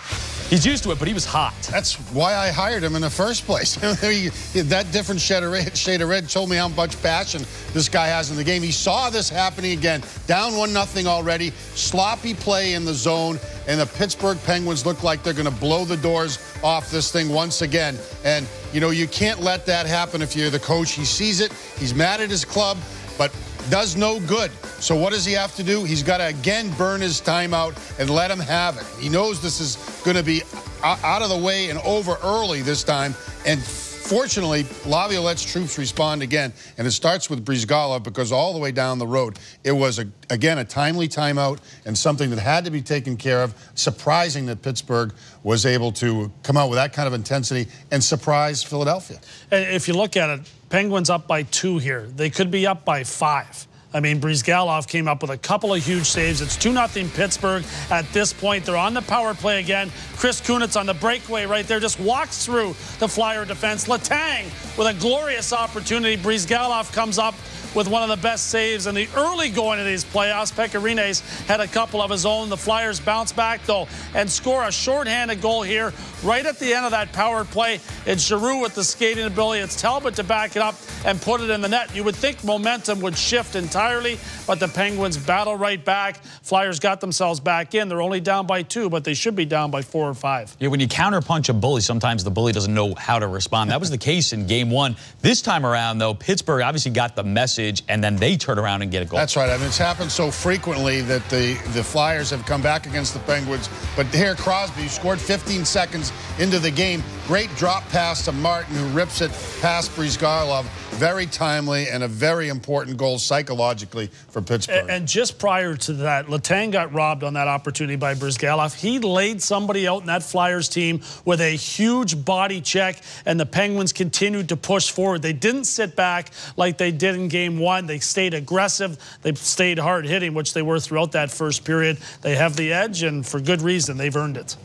He's used to it, but he was hot. That's why I hired him in the first place. that different shade of, red, shade of red told me how much passion this guy has in the game. He saw this happening again. Down one nothing already. Sloppy play in the zone, and the Pittsburgh Penguins look like they're going to blow the doors off this thing once again. And you know you can't let that happen if you're the coach. He sees it. He's mad at his club, but does no good. So what does he have to do? He's got to again burn his timeout and let him have it. He knows this is going to be out of the way and over early this time. And fortunately, Laviolette's troops respond again. And it starts with Bryzgalov because all the way down the road, it was, a, again, a timely timeout and something that had to be taken care of. Surprising that Pittsburgh was able to come out with that kind of intensity and surprise Philadelphia. If you look at it, Penguins up by two here. They could be up by five. I mean, Bryzgalov came up with a couple of huge saves. It's 2 0 Pittsburgh at this point. They're on the power play again. Chris Kunitz on the breakaway right there just walks through the Flyer defense. Letang with a glorious opportunity. Bryzgalov comes up with one of the best saves in the early going of these playoffs. Pecorines had a couple of his own. The Flyers bounce back, though, and score a shorthanded goal here right at the end of that power play. It's Giroux with the skating ability. It's Talbot to back it up and put it in the net. You would think momentum would shift entirely, but the Penguins battle right back. Flyers got themselves back in. They're only down by two, but they should be down by four or five. Yeah, when you counterpunch a bully, sometimes the bully doesn't know how to respond. That was the case in game one. This time around, though, Pittsburgh obviously got the message and then they turn around and get a goal. That's right. I mean, it's happened so frequently that the, the Flyers have come back against the Penguins. But here, Crosby scored 15 seconds into the game. Great drop pass to Martin, who rips it past Bryzgalov. Very timely and a very important goal psychologically for Pittsburgh. And, just prior to that, Letang got robbed on that opportunity by Bryzgalov. He laid somebody out in that Flyers team with a huge body check, and the Penguins continued to push forward. They didn't sit back like they did in game one. They stayed aggressive. They stayed hard hitting, which they were throughout that first period. They have the edge, and for good reason. They've earned it.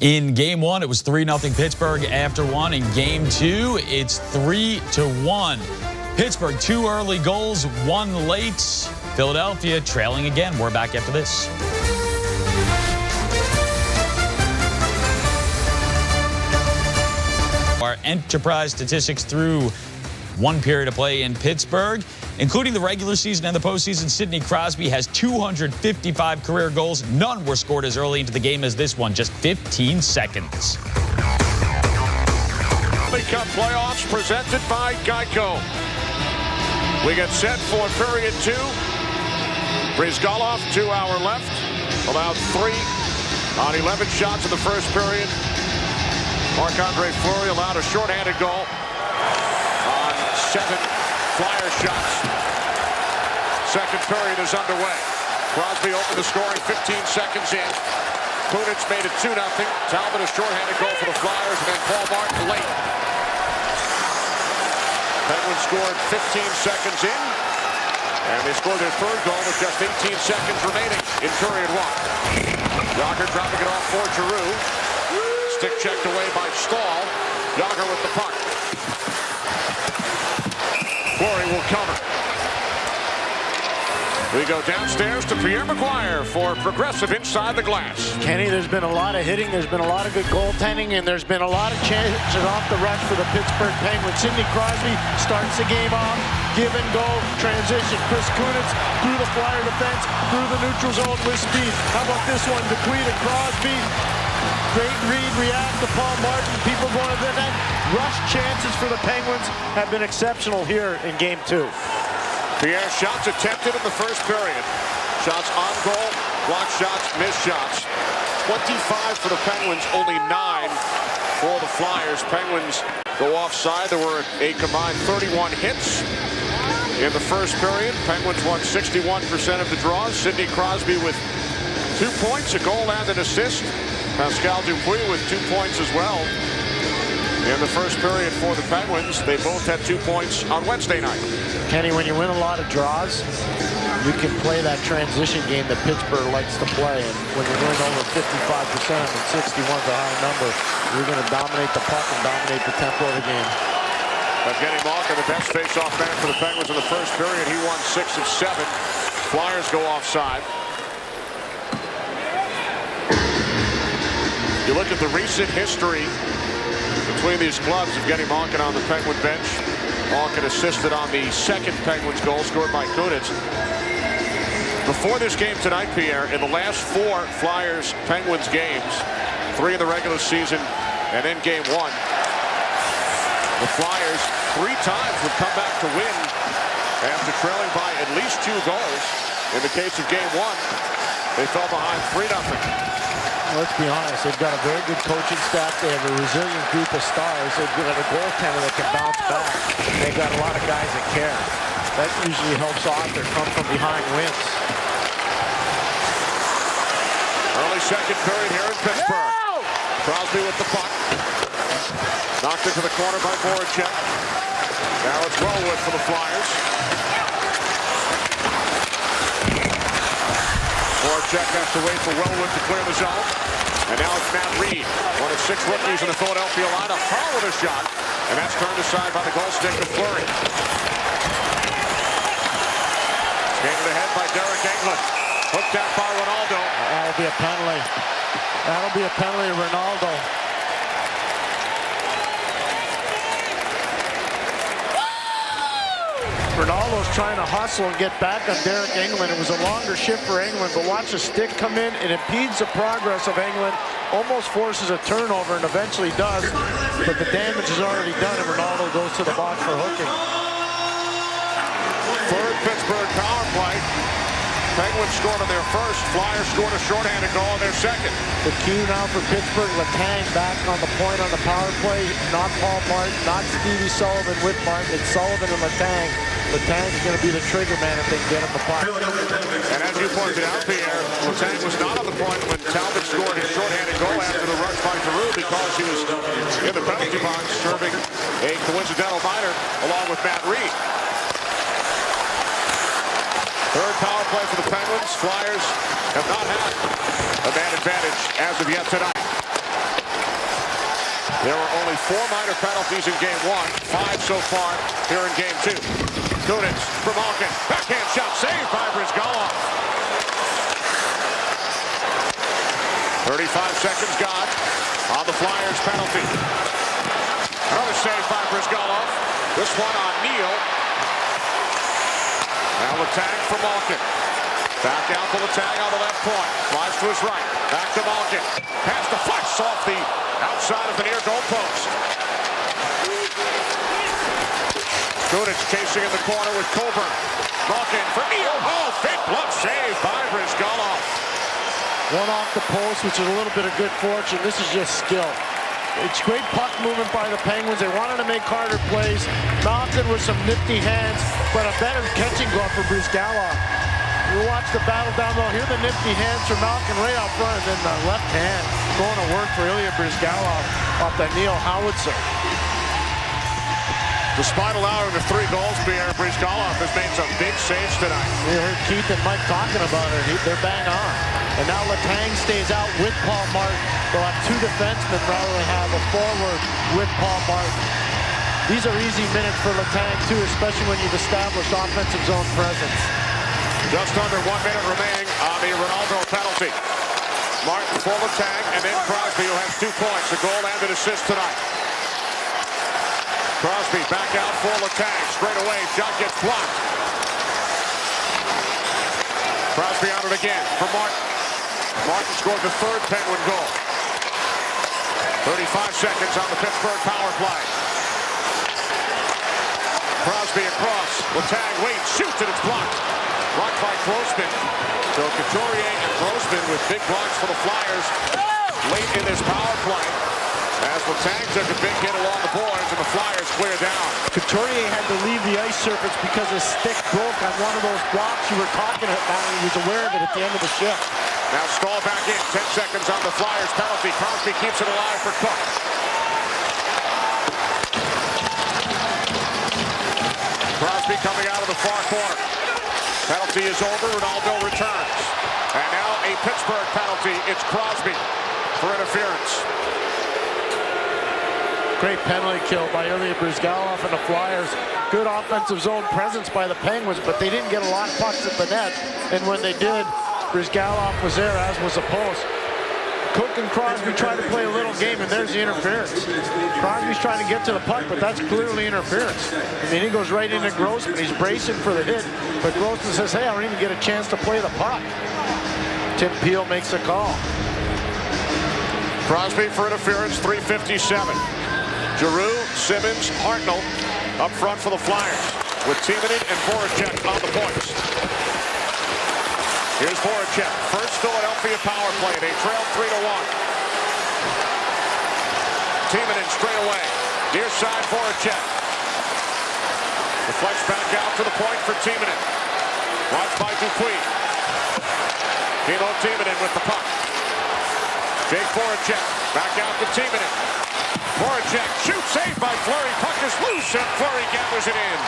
In game one, it was 3 0 Pittsburgh after one. In game two, it's 3 to 1. Pittsburgh, two early goals, one late. Philadelphia trailing again. We're back after this. Our enterprise statistics through one period of play in Pittsburgh, including the regular season and the postseason. Sidney Crosby has 255 career goals. None were scored as early into the game as this one, just 15 seconds. Cup playoffs presented by Geico. We get set for period two. Bryzgalov, two hour left. Allowed three on 11 shots in the first period. Marc-Andre Fleury allowed a shorthanded goal seven flyer shots. Second period is underway. Crosby opened the scoring 15 seconds in. Kunitz made it 2-0. Talbot a shorthanded goal for the Flyers, and then Paul Martin late. Penguins scored 15 seconds in, and they scored their third goal with just 18 seconds remaining in period one. Rocker dropping it off for Giroux. Stick checked away by Staal. Jagr with the puck. Will cover. We go downstairs to Pierre McGuire for progressive inside the glass. Kenny, there's been a lot of hitting, there's been a lot of good goaltending, and there's been a lot of chances off the rush for the Pittsburgh Penguins. Sidney Crosby starts the game off, give and go, transition. Chris Kunitz through the flyer defense, through the neutral zone with speed. How about this one, to Crosby? Great read, react to Paul Martin. People going to the net. Rush chances for the Penguins have been exceptional here in game two. Pierre shots attempted in the first period. Shots on goal, block shots, missed shots. 25 for the Penguins, only nine for the Flyers. Penguins go offside. There were a combined 31 hits in the first period. Penguins won 61% of the draws. Sidney Crosby with two points, a goal and an assist. Pascal Dupuis with two points as well. In the first period for the Penguins, they both had two points on Wednesday night. Kenny, when you win a lot of draws, you can play that transition game that Pittsburgh likes to play. And when you're win over 55% and 61 is a high number, you're going to dominate the puck and dominate the tempo of the game. Evgeny Malkin, the best face-off man for the Penguins in the first period. He won six of seven. Flyers go offside. You look at the recent history between these clubs of getting Malkin on the Penguin bench. Malkin assisted on the second Penguins goal scored by Kunitz. Before this game tonight, Pierre, in the last four Flyers-Penguins games, three in the regular season and in game one, the Flyers three times would come back to win after trailing by at least two goals. In the case of game one, they fell behind 3 0 let's be honest, they've got a very good coaching staff. They have a resilient group of stars. They've got a goaltender that can bounce back. They've got a lot of guys that care. That usually helps off their come from behind wins. Early second period here in Pittsburgh. Crosby with the puck. Knocked into the corner by Voracek. Now it's Wellwood for the Flyers. Voracek has to wait for Wellwood to clear the zone. And now it's Matt Read, one of six rookies in the Philadelphia lineup. Hall with a shot. And that's turned aside by the goal stick of Fleury. Skated ahead by Deryk Engelland. Hooked out by Rinaldo. That'll be a penalty. That'll be a penalty Rinaldo. Rinaldo's trying to hustle and get back on Deryk Engelland. It was a longer shift for Engelland, but watch the stick come in. It impedes the progress of Engelland, almost forces a turnover, and eventually does. But the damage is already done, and Rinaldo goes to the box for hooking. Third Pittsburgh power play. Penguins scored on their first. Flyers scored a shorthanded goal on their second. The key now for Pittsburgh, Letang back on the point on the power play. Not Paul Martin, not Stevie Sullivan with Martin. It's Sullivan and Letang. Letang's going to be the trigger man if they can get him the puck. And as you pointed out, Pierre, Letang was not on the point when Talbot scored his shorthanded goal after the rush by Giroux because he was in the penalty box serving a coincidental minor along with Matt Read. Third power play for the Penguins. Flyers have not had a man advantage as of yet tonight. There were only four minor penalties in game one, five so far here in game two. Kunitz for Malkin. Backhand shot saved by Bryzgalov. 35 seconds gone on the Flyers penalty. Another save by Bryzgalov. This one on Neal. Now Letang for Malkin. Back out to Letang on the left point. Flies to his right. Back to Malkin. Pass flex off the outside of the near goal post. Kunitz chasing in the corner with Coburn. Malkin for Neal. Oh, big glove save by Bryzgalov. One off the post, which is a little bit of good fortune. This is just skill. It's great puck movement by the Penguins. They wanted to make Carter plays. Malkin with some nifty hands, but a better catching glove for Bryzgalov. You watch the battle down low. Here the nifty hands for Malkin right out front, and then the left hand going to work for Ilya Bryzgalov off that Neal Howitzer. Despite allowing the three goals, Pierre Bryzgalov has made some big saves tonight. You heard Keith and Mike talking about it. They're bang on. And now Letang stays out with Paul Martin. they'll have two defensemen rather than have a forward with Paul Martin. These are easy minutes for Letang, too, especially when you've established offensive zone presence. Just under one minute remaining on the Rinaldo penalty. Martin for Letang, and then Crosby, who has two points, a goal and an assist tonight. Crosby back out for Letang. Straight away, shot gets blocked. Crosby on it again for Martin. Martin scored the third Penguin goal. 35 seconds on the Pittsburgh power play. Crosby across. Letang waits, shoots, and it's blocked. Blocked by Grossmann. So Couturier and Grossmann with big blocks for the Flyers late in this power play. As Letang took a big hit along the boards and the Flyers clear down. Couturier had to leave the ice surface because his stick broke on one of those blocks you were talking about. And he was aware of it at the end of the shift. Now Staal back in. 10 seconds on the Flyers penalty. Crosby keeps it alive for Cooke. Crosby coming out of the far corner. Penalty is over. Rinaldo returns. And now a Pittsburgh penalty. It's Crosby for interference. Great penalty kill by Ilya Bryzgalov and the Flyers. Good offensive zone presence by the Penguins, but they didn't get a lot of pucks at the net. And when they did, Bryzgalov was there, as was the post. Cooke and Crosby tried to play a little game, and there's the interference. Crosby's trying to get to the puck, but that's clearly interference. I mean, he goes right into Grossmann. He's bracing for the hit, but Grossmann says, hey, I don't even get a chance to play the puck. Tim Peel makes a call. Crosby for interference, 357. Giroux, Simmonds, Hartnell up front for the Flyers with Timonen and Voracek on the points. Here's Voracek, first Philadelphia power play. They trail 3 to 1. Timonen straight away. Near side Voracek. The flex back out to the point for Timonen. Watched by Dupuis. Kimmo Timonen with the puck. Jake Voracek back out to Timonen. Voracek shoots, saved by Fleury. Puck is loose, and Fleury gathers it in.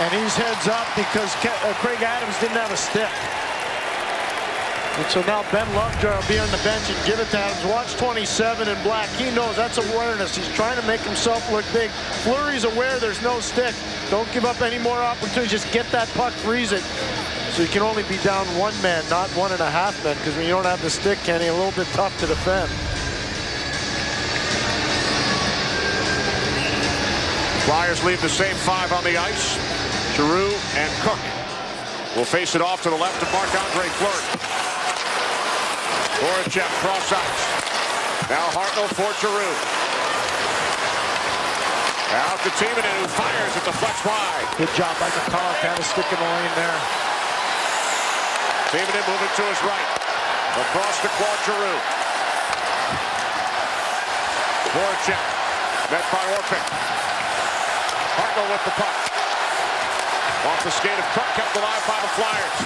And he's heads up because uh, Craig Adams didn't have a stick. And so now Ben Lovejoy will be on the bench and give it to Adams. Watch 27 in black. He knows that's awareness. He's trying to make himself look big. Fleury's aware there's no stick. Don't give up any more opportunities. Just get that puck, freeze it. So you can only be down one man, not one and a half men, because when you don't have the stick, Kenny, a little bit tough to defend. Flyers leave the same five on the ice. Giroux and Cooke will face it off to the left of Marc-Andre Fleury. Voracek cross ice. Now Hartnell for Giroux. Out to Timonen who fires at the flex wide. Good job by McCullough, kind of stick in the lane there. Timonen moving to his right. Across to Claude Giroux. Voracek met by Orpik. Hartnell with the puck. Off the skate of Cooke, kept alive by the Flyers.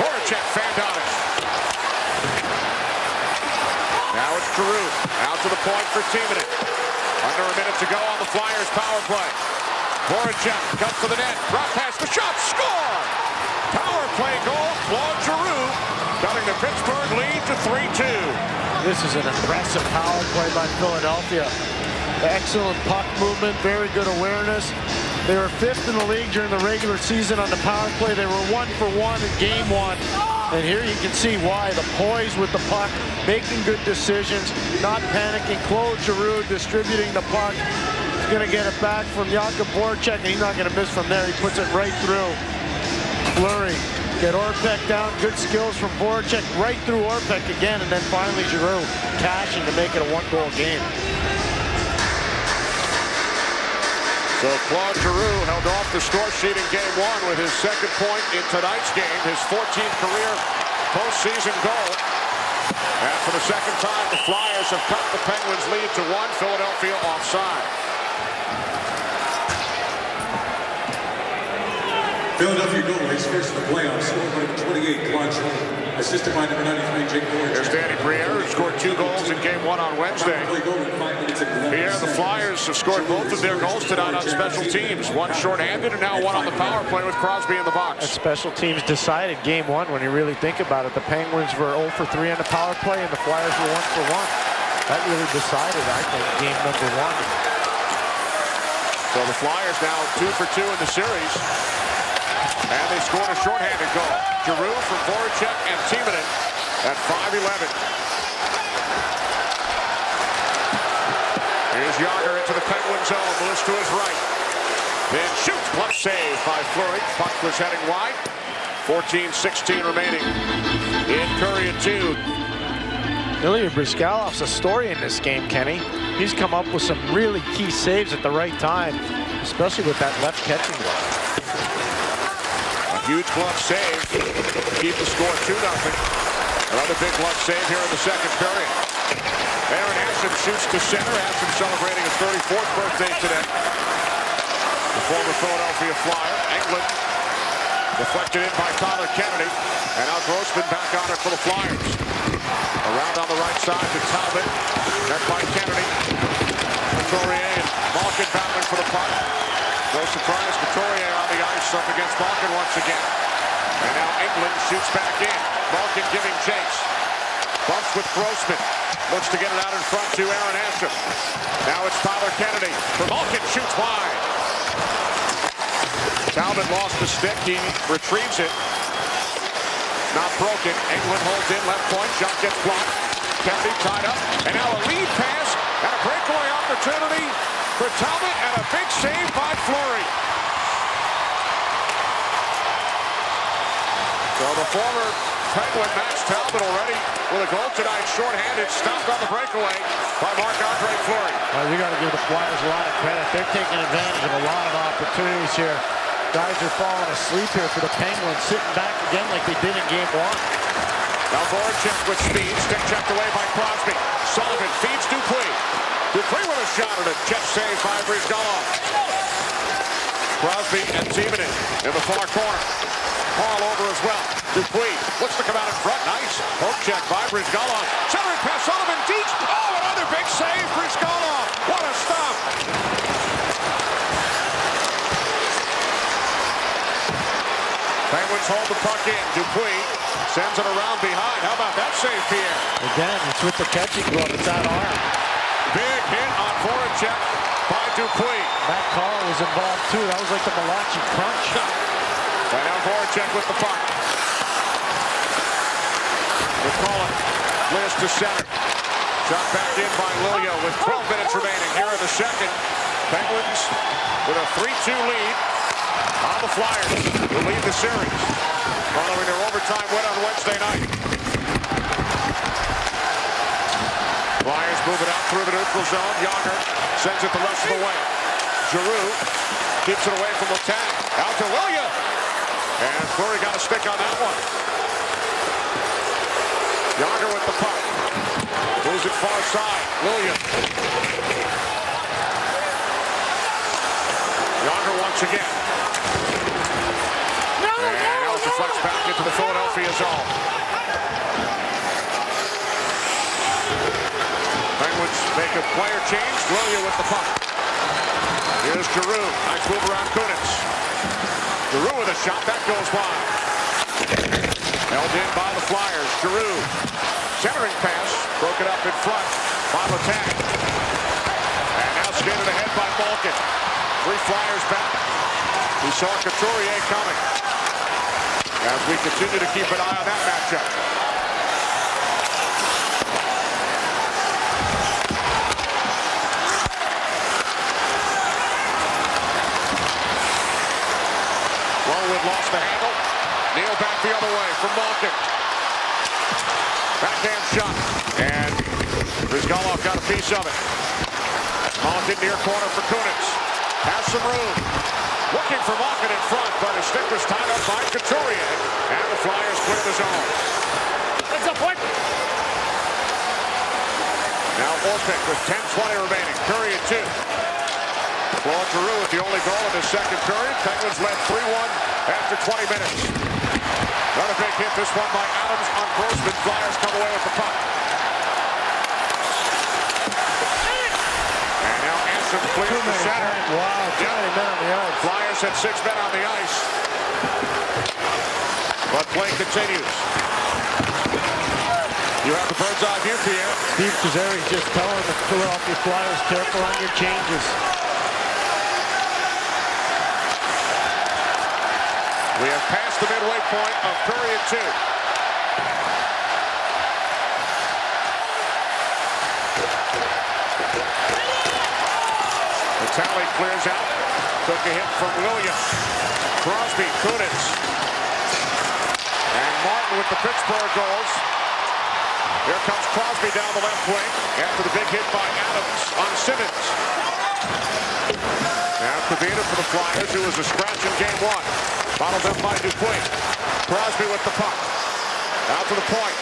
Voracek fanned on it. Now it's Giroux. Out to the point for Timonen. Under a minute to go on the Flyers power play. Voracek comes to the net. Drop pass, the shot, score! Power play goal, Claude Giroux, cutting the Pittsburgh lead to 3-2. This is an impressive power play by Philadelphia. Excellent puck movement, very good awareness. They were fifth in the league during the regular season on the power play. They were one for one in game one. And here you can see why. The poise with the puck, making good decisions, not panicking. Claude Giroux distributing the puck. He's going to get it back from Jakub Voracek, and he's not going to miss from there. He puts it right through. Fleury. Get Orpik down. Good skills from Voracek right through Orpik again, and then finally Giroux cashing to make it a one-goal game. So Claude Giroux held off the score sheet in game one with his second point in tonight's game, his 14th career postseason goal. And for the second time, the Flyers have cut the Penguins' lead to one. Philadelphia offside. Philadelphia goal, his first in the playoffs, scored by number 28, Clutch. Assisted by number 93, Jake Voracek. There's Danny Briere, who scored two goals in game one on Wednesday. Here, the Flyers have scored both of their goals tonight on special teams. One shorthanded and now one on the power play with Crosby in the box. And special teams decided game one when you really think about it. The Penguins were 0 for 3 on the power play and the Flyers were 1 for 1. That really decided, I think, game number one. So the Flyers now two for two in the series. And they scored a shorthanded goal. Giroux from Voracek and Timonen at 5'11". Here's Jagr into the Penguin zone. Moves to his right. Then shoots. Plus save by Fleury. Puck was heading wide. 14-16 remaining in period two. Ilya Bryzgalov's a story in this game, Kenny. He's come up with some really key saves at the right time, especially with that left catching glove. Huge glove save. Keep the score 2-0. Another big glove save here in the second period. Arron Asham shoots to center. Asham celebrating his 34th birthday today. The former Philadelphia Flyer. Engelland deflected in by Tyler Kennedy. And now Grossmann back on it for the Flyers. Around on the right side to Talbot. Met by Kennedy. Couturier and Malkin battling for the puck. No surprise, Couturier on the ice up against Malkin once again. And now Engelland shoots back in. Malkin giving chase. Bumps with Grossmann. Looks to get it out in front to Arron Asham. Now it's Tyler Kennedy. For Malkin shoots wide. Talbot lost the stick. He retrieves it. Not broken. Engelland holds in left point. Shot gets blocked. Kennedy tied up. And now a lead pass and a breakaway opportunity for Talbot and a big save by Fleury. So the former Penguin Max Talbot already with a goal tonight, shorthanded, stopped on the breakaway by Marc-Andre Fleury. Well, you got to give the Flyers a lot of credit. They're taking advantage of a lot of opportunities here. Guys are falling asleep here for the Penguins, sitting back again like they did in game one. Now Voracek with speed, stick checked away by Crosby. Sullivan feeds Dupuis. Dupuis with a shot at it. Check save by Bryzgalov. Crosby and Timonen in the far corner. Hall over as well. Dupuis looks to come out in front. Nice. Poke check by Bryzgalov. Centering pass. Sullivan deep. Oh, another big save. Bryzgalov. What a stop. Penguins hold the puck in. Dupuis sends it around behind. How about that save, Pierre? Again, it's with the catching glove. It's that arm. Big hit on Voracek by Dupuis. Matt Carle was involved too. That was like the Malachi crunch. And now Voracek with the puck. McCullough clears to center. Shot back in by Lilja with 12 minutes remaining here in the second. Penguins with a 3-2 lead on the Flyers who lead the series following their overtime win on Wednesday night. Flyers move it out through the neutral zone. Jagr sends it the rest of the way. Giroux keeps it away from Letang. Out to Lilja. And Fleury got a stick on that one. Jagr with the puck. Moves it far side. Lilja. Jagr once again. And now it's deflects back into the Philadelphia zone. Penguins make a player change. Lilja with the puck. Here's Giroux. Nice move around Kunitz. Giroux with a shot. That goes wide. Held in by the Flyers. Giroux. Centering pass. Broken up in front by attack. And now skated ahead by Malkin. Three Flyers back. We saw Couturier coming. As we continue to keep an eye on that matchup. Rowan lost the handle. Neal back the other way from Malkin. Backhand shot. And Bryzgalov got a piece of it. Malkin near corner for Kunitz. Has some room. Looking for Malkin in front, but his stick was tied up by Couturier. And the Flyers clear the zone. That's a point. Now Orpik with 10-20 remaining. Period two. Claude Giroux with the only goal in the second period. Penguins led 3-1 after 20 minutes. Another big hit, this one by Adams on Grossmann. Flyers come away with the puck. And now Anson clears the center. Wow, too many men on the ice. Flyers had six men on the ice. But play continues. You have the bird's eye view, Pierre. Steve Kozari just telling the Philadelphia Flyers, careful on your changes. We have passed the midway point of period two. Tally clears out. Took a hit from Williams. Crosby, Kunitz. And Martin with the Pittsburgh goals. Here comes Crosby down the left wing after the big hit by Adams on Simmonds. Now Kubina for the Flyers, who was a scratch in game one. Bottled up by Dupuis. Crosby with the puck. Out to the point.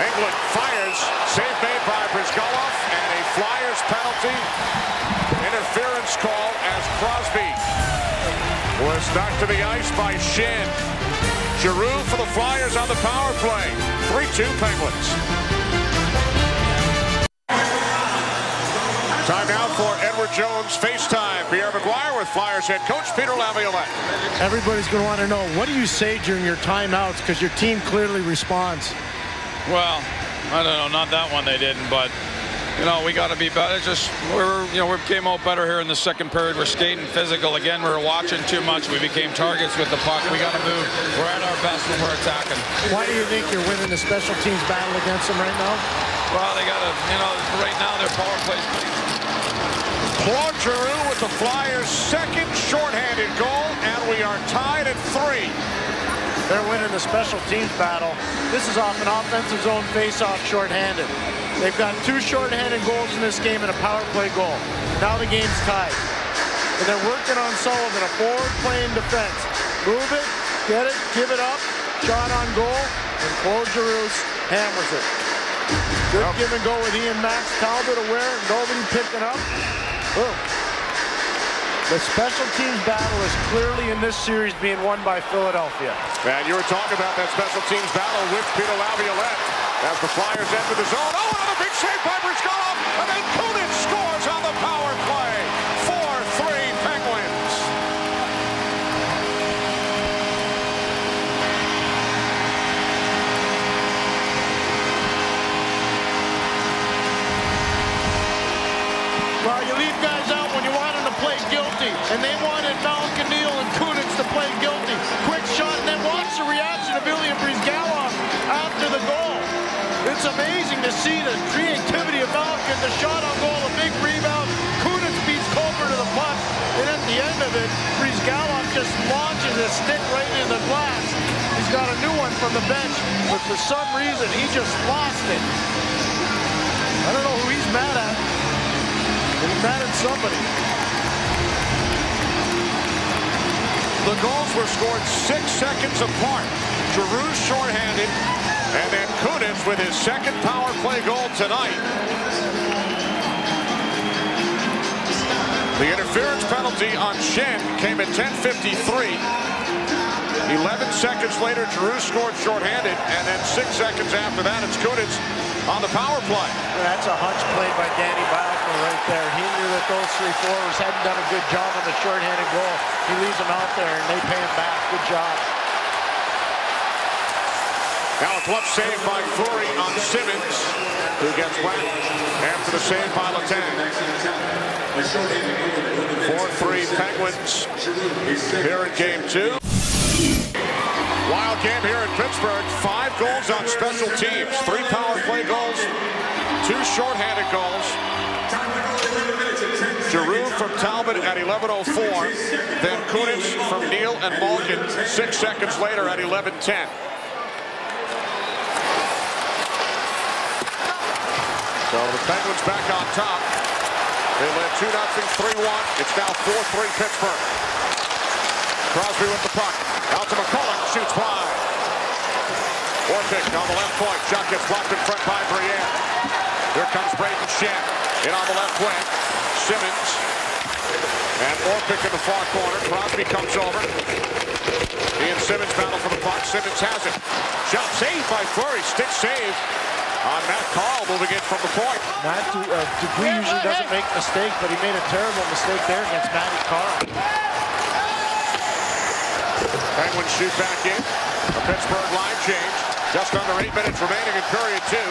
Engelland fires. Save made by Bryzgalov. And a Flyers penalty. Interference call as Crosby was knocked to the ice by Schenn. Giroux for the Flyers on the power play. 3-2 Penguins. Time now for Edward Jones FaceTime. Pierre McGuire with Flyers head coach Peter Laviolette. Everybody's going to want to know, what do you say during your timeouts? Because your team clearly responds. Well, I don't know, not that one they didn't, but you know, we got to be better. It's just we're, you know, we came out better here in the second period. We're skating physical again. We are watching too much. We became targets with the puck. We got to move. We're at our best when we're attacking. Why do you think you're winning the special teams battle against them right now? Well, they got to, you know, right now their power plays. Claude Giroux with the Flyers' second shorthanded goal, and we are tied at three. They're winning the special teams battle. This is off an offensive zone face-off shorthanded. They've got two shorthanded goals in this game and a power play goal. Now the game's tied. And they're working on Sullivan, a forward playing defense. Move it, get it, give it up, shot on goal, and Claude Giroux hammers it. Good give and go with Ian Max Talbot aware, nobody picking up. The special teams battle is clearly in this series being won by Philadelphia. And you were talking about that special teams battle with Peter Laviolette as the Flyers enter the zone. Oh, another big save by Bryzgalov, and then It's amazing to see the creativity of Malkin, the shot on goal, a big rebound. Kunitz beats Coburn to the puck, and at the end of it, Bryzgalov just launches his stick right in the glass. He's got a new one from the bench, but for some reason, he just lost it. I don't know who he's mad at. But he's mad at somebody. The goals were scored six seconds apart. Giroux shorthanded, and then Kunitz with his second power play goal tonight. The interference penalty on Schenn came at 10.53. 11 seconds later, Giroux scored shorthanded, and then six seconds after that, it's Kunitz on the power play. That's a hunch play by Danny Bylsma right there. He knew that those three forwards hadn't done a good job on the shorthanded goal. He leaves them out there, and they pay him back. Good job. Now a glove save by Fleury on Simmonds, who gets whacked after the save by Letang. 4-3 Penguins here in game two. Wild game here in Pittsburgh. Five goals on special teams. Three power play goals. Two shorthanded goals. Giroux from Talbot at 11.04. Then Kunitz from Neal and Malkin six seconds later at 11.10. So the Penguins back on top. They led 2-0, 3-1. It's now 4-3 Pittsburgh. Crosby with the puck. Out to Michalek. Shoots wide. Orpik on the left point. Shot gets blocked in front by Briere. Here comes Brayden Schenn. In on the left wing. Simmonds. And Orpik in the far corner. Crosby comes over. He and Simmonds battle for the puck. Simmonds has it. Shot saved by Fleury. Stick save on Matt Carle moving in from the point. Matt Du uh, Dupuis usually doesn't make mistakes, but he made a terrible mistake there against Matty Carle. Penguins shoot back in. A Pittsburgh line change. Just under eight minutes remaining in period two.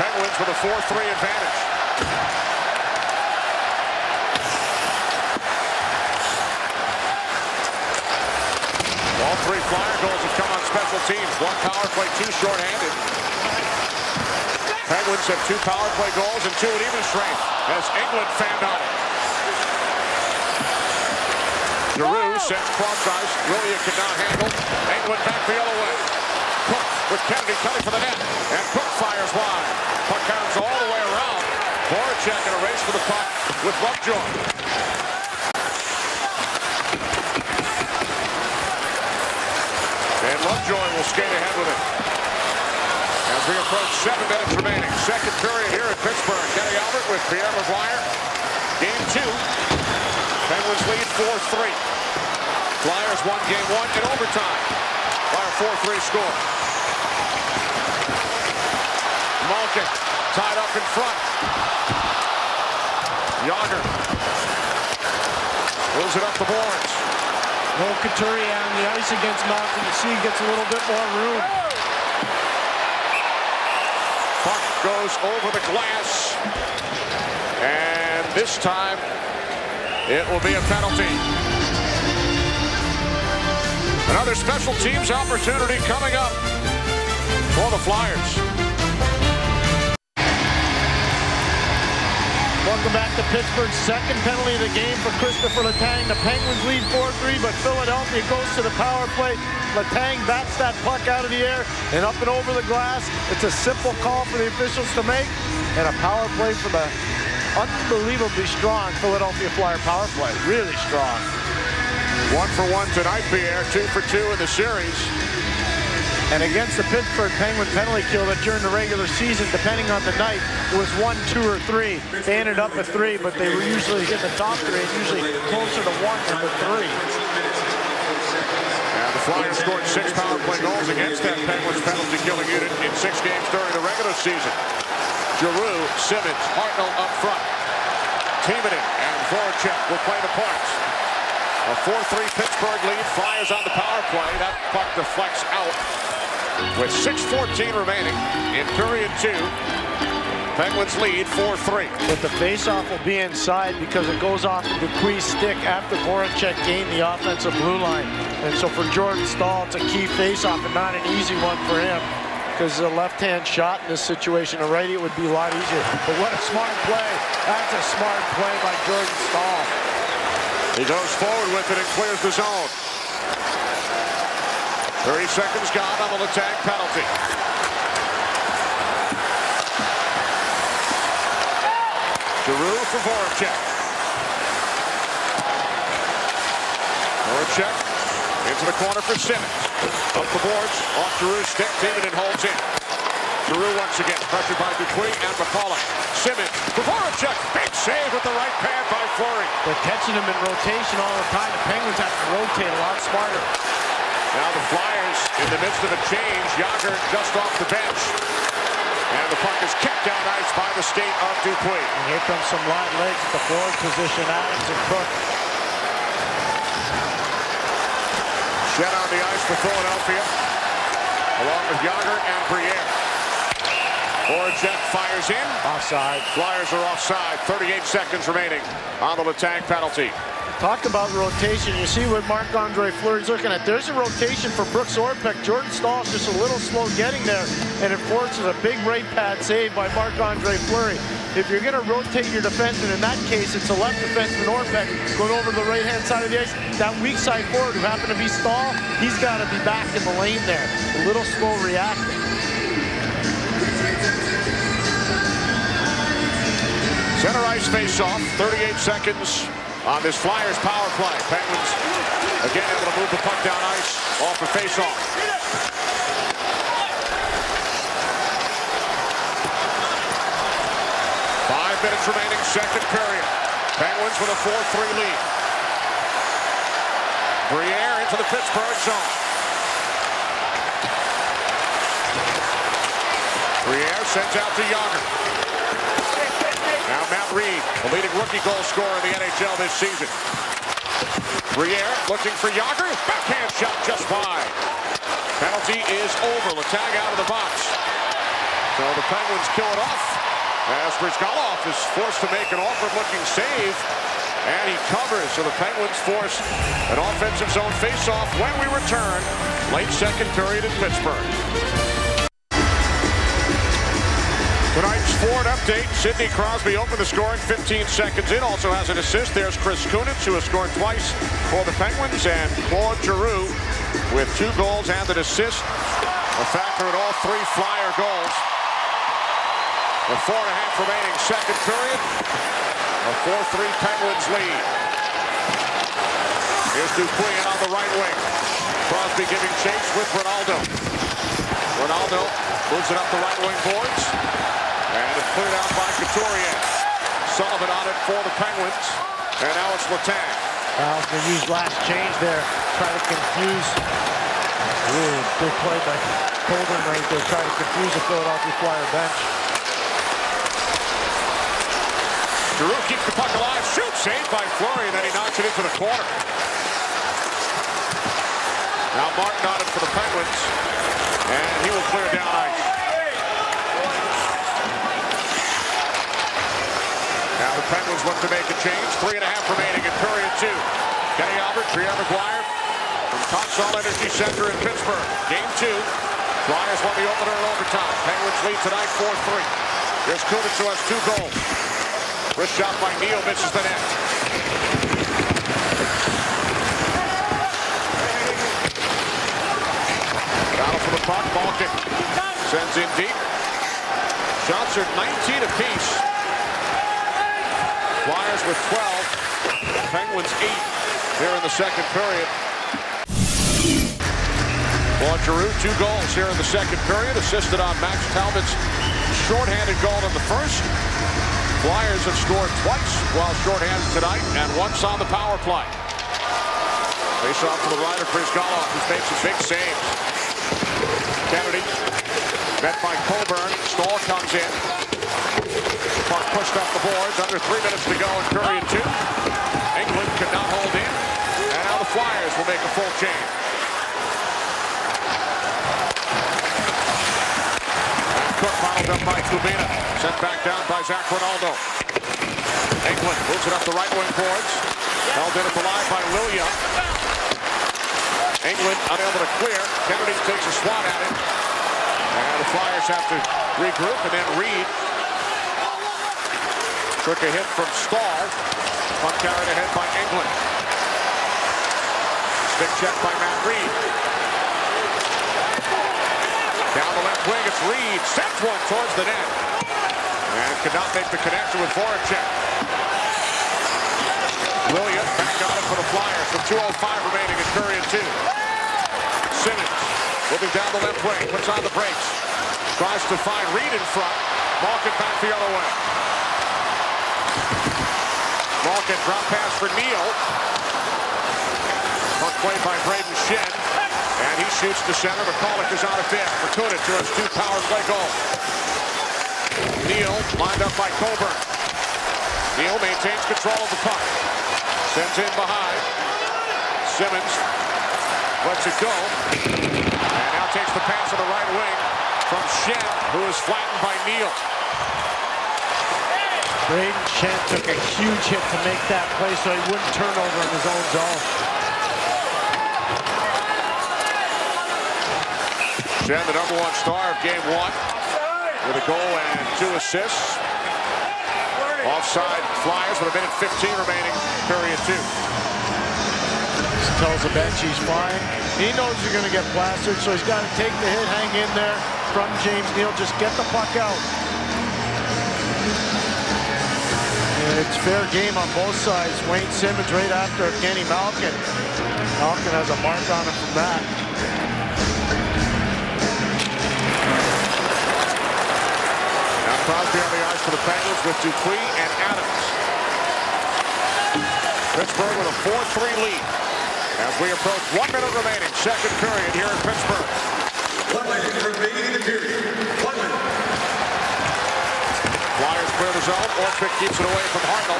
Penguins with a 4-3 advantage. All three Flyer goals have come on special teams. One power play, two shorthanded. Penguins have two power play goals and two at even strength as Engelland fanned out. it. Giroux sends cross ice. William cannot handle. Engelland back the other way. Cooke with Kennedy cutting for the net. And Cooke fires wide. Puck comes all the way around. Voracek in a race for the puck with Lovejoy. And Lovejoy will skate ahead with it. We approach seven minutes remaining. Second period here in Pittsburgh. Kenny Albert with Pierre McGuire. Game two. Penguins lead 4-3. Flyers won game one in overtime by a 4-3 score. Malkin tied up in front. Jagr moves it up the boards. No Couturier on the ice against Malkin. You see he gets a little bit more room. Puck goes over the glass. And this time, it will be a penalty. Another special teams opportunity coming up for the Flyers. Welcome back to Pittsburgh's second penalty of the game for Christopher Letang. The Penguins lead 4-3, but Philadelphia goes to the power play. Letang bats that puck out of the air and up and over the glass. It's a simple call for the officials to make, and a power play for the unbelievably strong Philadelphia Flyer power play. Really strong. One for one tonight, Pierre. Two for two in the series. And against the Pittsburgh Penguin penalty kill that during the regular season, depending on the night, it was one, two, or three. They ended up at three, but they were usually in the top three, usually closer to one than the three. And the Flyers scored six power play goals against that Penguins penalty killing unit in six games during the regular season. Giroux, Simmonds, Hartnell up front. Timonen and Voracek will play the parts. A 4-3 Pittsburgh lead. Flyers on the power play. That puck deflects out with 6.14 remaining in period two. Penguins lead 4-3. But the faceoff will be inside because it goes off the Dupuis stick after Voracek gained the offensive blue line. And so for Jordan Staal, it's a key faceoff and not an easy one for him because a left-hand shot in this situation, a righty, it would be a lot easier. But what a smart play. That's a smart play by Jordan Staal. He goes forward with it and clears the zone. 30 seconds gone on the Letang penalty. Giroux for Voracek. Voracek into the corner for Simmonds. Up the boards, off Giroux's stick, and holds in. Giroux once again, pressured by Dupuis and Michalek. Simmonds for Voracek. Big save with the right pad by Fleury. They're catching him in rotation all the time. The Penguins have to rotate a lot smarter. Now the Flyers in the midst of a change. Jagr just off the bench. And the puck is kicked down ice by the skate of Dupuis. And here comes some wide legs at the forward position. Adams and Cooke. Shed on the ice for Philadelphia. Along with Jagr and Briere. Voracek fires in. Offside. Flyers are offside. 38 seconds remaining on the attack penalty. Talk about rotation. You see what Marc-Andre Fleury's looking at. There's a rotation for Brooks Orpik. Jordan Staal's just a little slow getting there, and it forces a big right pad save by Marc-Andre Fleury. If you're going to rotate your defenseman, in that case, it's a left defenseman Orpik going over to the right-hand side of the ice. That weak side forward who happened to be Staal, he's got to be back in the lane there. A little slow reacting. Center ice face-off. 38 seconds on this Flyers power play. Penguins again able to move the puck down ice off the face-off. Five minutes remaining, second period. Penguins with a 4-3 lead. Briere into the Pittsburgh zone. Briere sends out to Jagr. Read, the leading rookie goal scorer in the NHL this season. Briere looking for Jagr. Backhand shot just wide. Penalty is over. Letang out of the box. So the Penguins kill it off as Bryzgalov is forced to make an awkward-looking save. And he covers, so the Penguins force an offensive zone faceoff when we return. Late second period in Pittsburgh. Ford update, Sidney Crosby opened the scoring 15 seconds in. Also has an assist. There's Chris Kunitz, who has scored twice for the Penguins. And Claude Giroux with two goals and an assist. A factor in all three Flyer goals. With four and a half remaining second period. A 4-3 Penguins lead. Here's Dupuis on the right wing. Crosby giving chase with Rinaldo. Rinaldo moves it up the right wing boards. Cleared out by Couturier. Sullivan on it for the Penguins. And now it's Letang. Going to use last change there. Try to confuse. Really good play by Colden right there. Try to confuse the Philadelphia Flyer bench. Giroux keeps the puck alive. Shoot, saved by and then he knocks it into the corner. Now Martin on it for the Penguins. And he will clear down ice. Now the Penguins look to make a change. Three and a half remaining in period two. Kenny Albert, Pierre McGuire from Consol Energy Center in Pittsburgh. Game two. Flyers won the opener in overtime. Penguins lead tonight 4-3. Here's Kunitz who has two goals. First shot by Neal misses the net. Battle for the puck. Malkin sends in deep. Shots are 19 apiece. Flyers with 12. Penguins 8 here in the second period. Claude Giroux, two goals here in the second period, assisted on Max Talbot's shorthanded goal in the first. Flyers have scored twice while shorthanded tonight, and once on the power play. Face off to the right of Bryzgalov, who's made some big saves. Kennedy, met by Coburn. Staal comes in. Puck pushed off the boards. Under three minutes to go in period two. Engelland could not hold in. And now the Flyers will make a full change. Cooke fouled up by Kubina. Sent back down by Zac Rinaldo. Engelland moves it up the right wing boards. Held in at the line by Lilja. Engelland unable to clear. Kennedy takes a swat at it. And the Flyers have to regroup and then Read took a hit from Staal. Puck carried ahead by Engelland. Stick check by Matt Read. Down the left wing, it's Read. Sends one towards the net. And could not make the connection with Voracek. Williams back on it for the Flyers with 2.05 remaining in period two. Simmonds moving down the left wing, puts on the brakes. Tries to find Read in front. Malkin back the other way. Malkin drop pass for Neal. Puck played by Brayden Schenn. And he shoots to center. Michalek is on a fifth. For Kunitz, who has two power play goals. Neal lined up by Coburn. Neal maintains control of the puck. Sends in behind. Simmonds lets it go. And now takes the pass on the right wing from Schenn, who is flattened by Neal. Brayden Schenn took a huge hit to make that play so he wouldn't turn over in his own zone. Schenn, the number one star of game one, with a goal and two assists. Offside Flyers with a minute 15 remaining, period two. Tells the bench he's fine. He knows you're going to get plastered, so he's got to take the hit, hang in there from James Neal. Just get the puck out. It's fair game on both sides. Wayne Simmonds right after Kenny Malkin. Malkin has a mark on him from that. Now Crosby on the ice for the Penguins with Dupuis and Adams. Pittsburgh with a 4-3 lead as we approach one minute remaining, second period here in Pittsburgh. One minute remaining in the period. Clear the zone. Orpik keeps it away from Hartnell.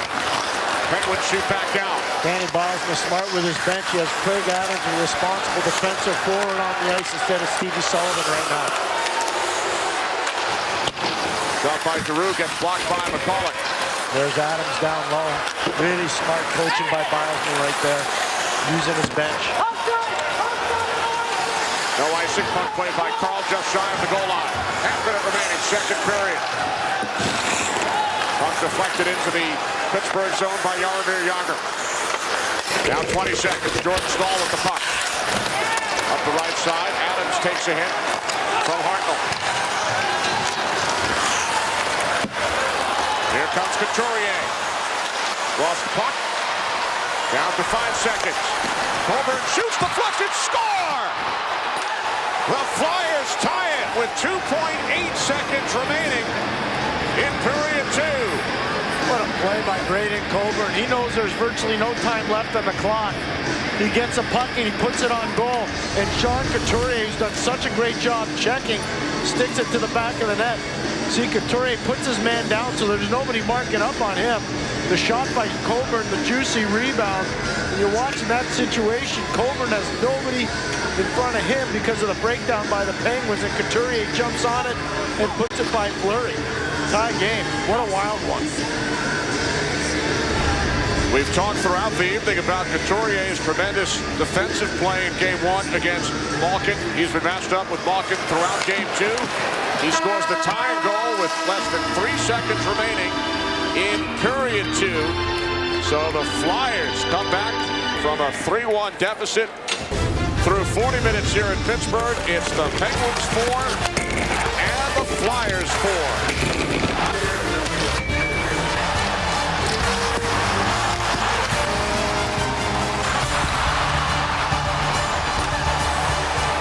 Penguins shoot back out. Danny Bylsma smart with his bench. He has Craig Adams, a responsible defensive forward on the ice instead of Stevie Sullivan right now. Shot by Giroux gets blocked by Michalek. There's Adams down low. Really smart coaching by Bylsma right there, using his bench. No icing, puck play by Carle just shy of the goal line. Half minute remaining, second period. Deflected into the Pittsburgh zone by Jaromir Jagr. Now 20 seconds. Jordan Staal with the puck. Up the right side. Adams takes a hit from Hartnell. Here comes Couturier. Lost the puck. Down to five seconds. Coburn shoots, the deflected, score! The Flyers tie it with 2.8 seconds remaining in period two. What a play by Braydon Coburn. He knows there's virtually no time left on the clock. He gets a puck and he puts it on goal. And Sean Couturier, who's done such a great job checking, sticks it to the back of the net. See, Couturier puts his man down, so there's nobody marking up on him. The shot by Coburn, the juicy rebound. And you're watching that situation. Coburn has nobody in front of him because of the breakdown by the Penguins, and Couturier jumps on it and puts it by Fleury. Tie game. What a wild one. We've talked throughout the evening about Couturier's tremendous defensive play in game one against Malkin. He's been matched up with Malkin throughout game two. He scores the tying goal with less than three seconds remaining in period two. So the Flyers come back from a 3-1 deficit through 40 minutes here in Pittsburgh. It's the Penguins four and the Flyers four.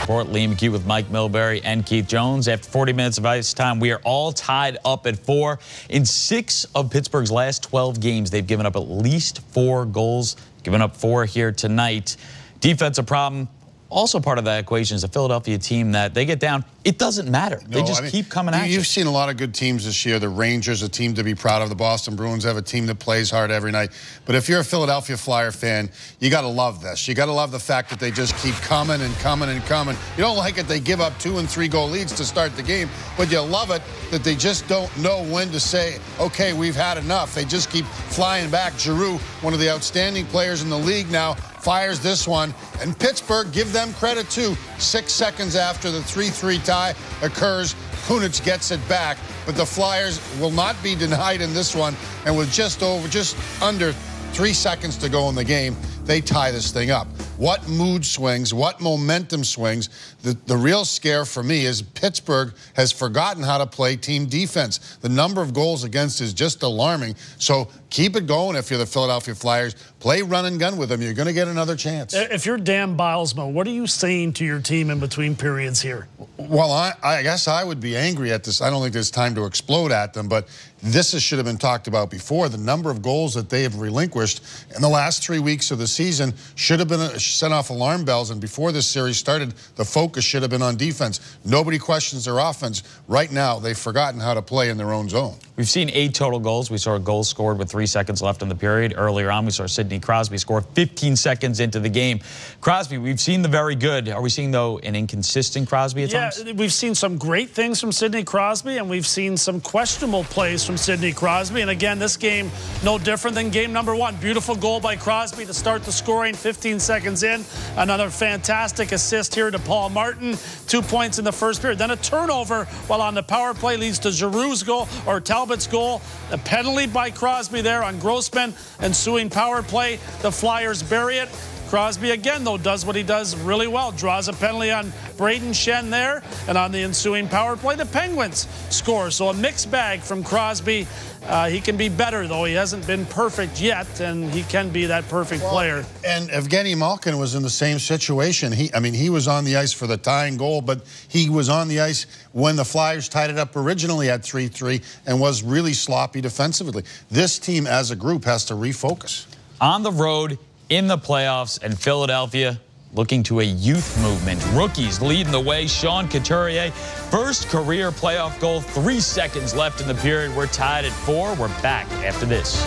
Report Liam McHugh with Mike Milbury and Keith Jones. After 40 minutes of ice time, we are all tied up at four. In six of Pittsburgh's last 12 games, they've given up at least four goals, given up four here tonight. Defensive problem. Also, part of that equation is a Philadelphia team that they get down, it doesn't matter. they just I mean, keep coming at you. You've seen a lot of good teams this year. The Rangers, a team to be proud of. The Boston Bruins have a team that plays hard every night. But if you're a Philadelphia Flyer fan, you got to love this. You got to love the fact that they just keep coming and coming and coming. You don't like it they give up two and three goal leads to start the game, but you love it that they just don't know when to say, okay, we've had enough. They just keep flying back. Giroux, one of the outstanding players in the league now, fires this one. And Pittsburgh, give them credit too. Six seconds after the 3 3 tie occurs, Kunitz gets it back. But the Flyers will not be denied in this one. And with just over, just under three seconds to go in the game, they tie this thing up. What mood swings, what momentum swings. The, the real scare for me is Pittsburgh has forgotten how to play team defense. The number of goals against is just alarming. So keep it going if you're the Philadelphia Flyers. Play run and gun with them. You're going to get another chance. If you're Dan Bylsma, what are you saying to your team in between periods here? Well, I, I guess I would be angry at this. I don't think there's time to explode at them, but this is, should have been talked about before. The number of goals that they have relinquished in the last three weeks of the season should have been uh, set off alarm bells. And before this series started, the focus should have been on defense. Nobody questions their offense. Right now, they've forgotten how to play in their own zone. We've seen eight total goals. We saw a goal scored with three seconds left in the period. Earlier on, we saw Sidney Crosby score 15 seconds into the game. Crosby, we've seen the very good. Are we seeing, though, an inconsistent Crosby at Yeah, times? we've seen some great things from Sidney Crosby, and we've seen some questionable plays from Sidney Crosby. And again, this game no different than game number one. Beautiful goal by Crosby to start the scoring 15 seconds in. Another fantastic assist here to Paul Martin. Two points in the first period. Then a turnover while on the power play leads to Giroux's goal or Talbot's goal. A penalty by Crosby there on Grossmann. Ensuing power play. The Flyers bury it. Crosby again, though, does what he does really well. Draws a penalty on Brayden Schenn there. And on the ensuing power play, the Penguins score. So a mixed bag from Crosby. Uh, he can be better, though. He hasn't been perfect yet, and he can be that perfect player. And Evgeny Malkin was in the same situation. He, I mean, he was on the ice for the tying goal, but he was on the ice when the Flyers tied it up originally at 3-3 and was really sloppy defensively. This team as a group has to refocus. On the road, in the playoffs, and Philadelphia looking to a youth movement. Rookies leading the way. Sean Couturier, first career playoff goal, three seconds left in the period. We're tied at four. We're back after this.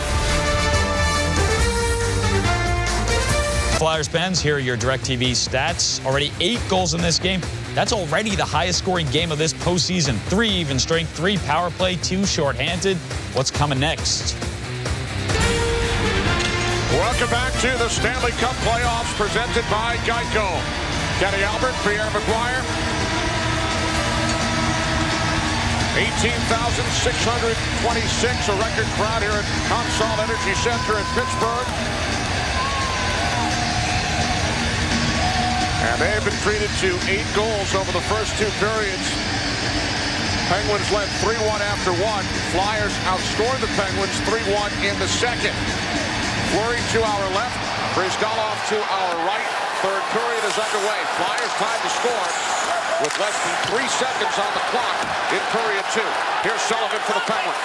Flyers fans, here are your DirecTV stats. Already eight goals in this game. That's already the highest scoring game of this postseason. Three even strength, three power play, two shorthanded. What's coming next? Welcome back to the Stanley Cup playoffs presented by Geico. Kenny Albert, Pierre McGuire. 18,626, a record crowd here at Consol Energy Center in Pittsburgh. And they have been treated to eight goals over the first two periods. Penguins led 3-1 after one. Flyers outscored the Penguins 3-1 in the second. Fleury to our left. Bryzgalov to our right. Third period is underway. Flyers tied to score with less than three seconds on the clock in period two. Here's Sullivan for the Penguins.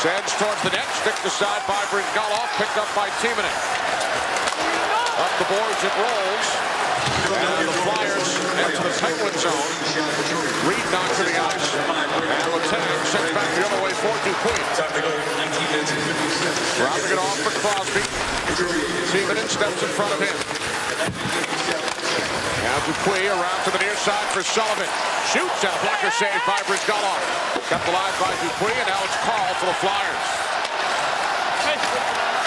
Sends towards the net. Sticked aside by Bryzgalov. Picked up by Timonen. Up the boards it rolls. And the Flyers Penguin zone. Read knocks to the ice. And Letang sends back the other way for Dupuis. Dropping it off for Crosby. Timonen steps in front of him. Now Dupuis around to the near side for Sullivan. Shoots and a blocker saved by Bryzgalov. Got the line by Dupuis and now it's called for the Flyers.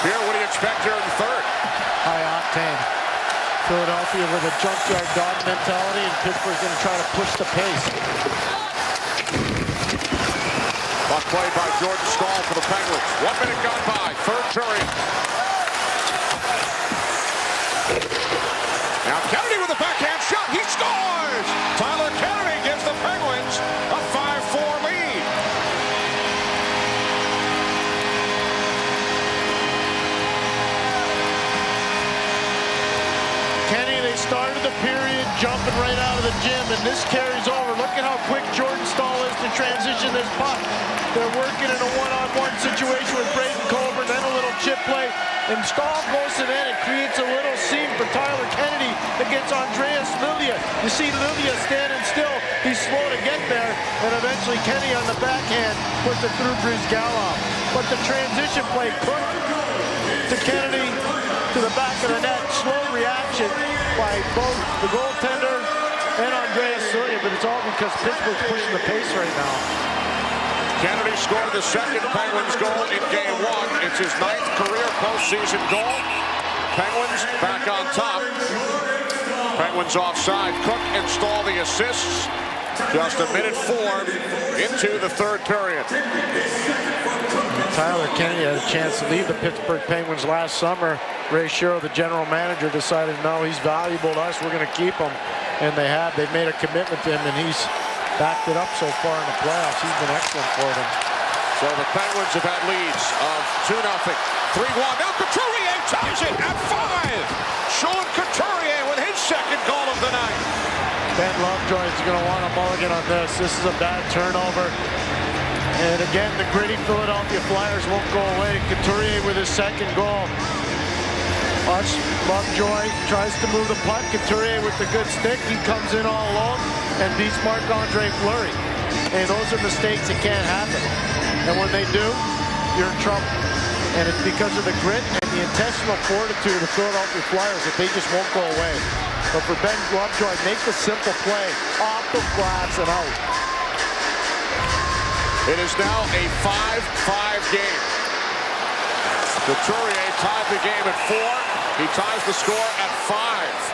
Here, what do you expect here in the third? High octane. Philadelphia with a junkyard dog mentality, and Pittsburgh's going to try to push the pace. Puck played by Jordan Staal for the Penguins. One minute gone by, third period. Now Kennedy with a backhand shot. He scores! Tyler Kennedy the gym, and this carries over. Look at how quick Jordan Staal is to transition this puck. They're working in a one-on-one situation with Braden Coburn, then a little chip play, and Staal goes to net It creates a little seam for Tyler Kennedy against Andreas Lilja. You see Lilja standing still. He's slow to get there, and eventually Kenny on the backhand puts it through Bryzgalov. But the transition play, Cooke to Kennedy, to the back of the net. Slow reaction by both the goaltender but it's all because Pittsburgh's pushing the pace right now. Kennedy scored the second Penguins goal in game one. It's his ninth career postseason goal. Penguins back on top. Penguins offside. Cooke install the assists. Just a minute four into the third period. Tyler Kennedy had a chance to leave the Pittsburgh Penguins last summer. Ray Shero, the general manager, decided, no, he's valuable to us. We're going to keep him. And they have. They've made a commitment to him, and he's backed it up so far in the playoffs. He's been excellent for them. So the Penguins have had leads of 2-0. 3-1. Now Couturier ties it at 5. Sean Couturier with his second goal of the night. Ben Lovejoy is going to want a mulligan on this. This is a bad turnover. And again, the gritty Philadelphia Flyers won't go away. Couturier with his second goal. Watch Lovejoy tries to move the puck. Couturier with the good stick. He comes in all alone and beats Marc-Andre Fleury. And those are mistakes that can't happen. And when they do, you're in trouble. And it's because of the grit and the intentional fortitude of the Philadelphia Flyers that they just won't go away. But for Ben Lovejoy, make the simple play off the glass and out. It is now a 5-5 game. Couturier tied the game at four. He ties the score at five.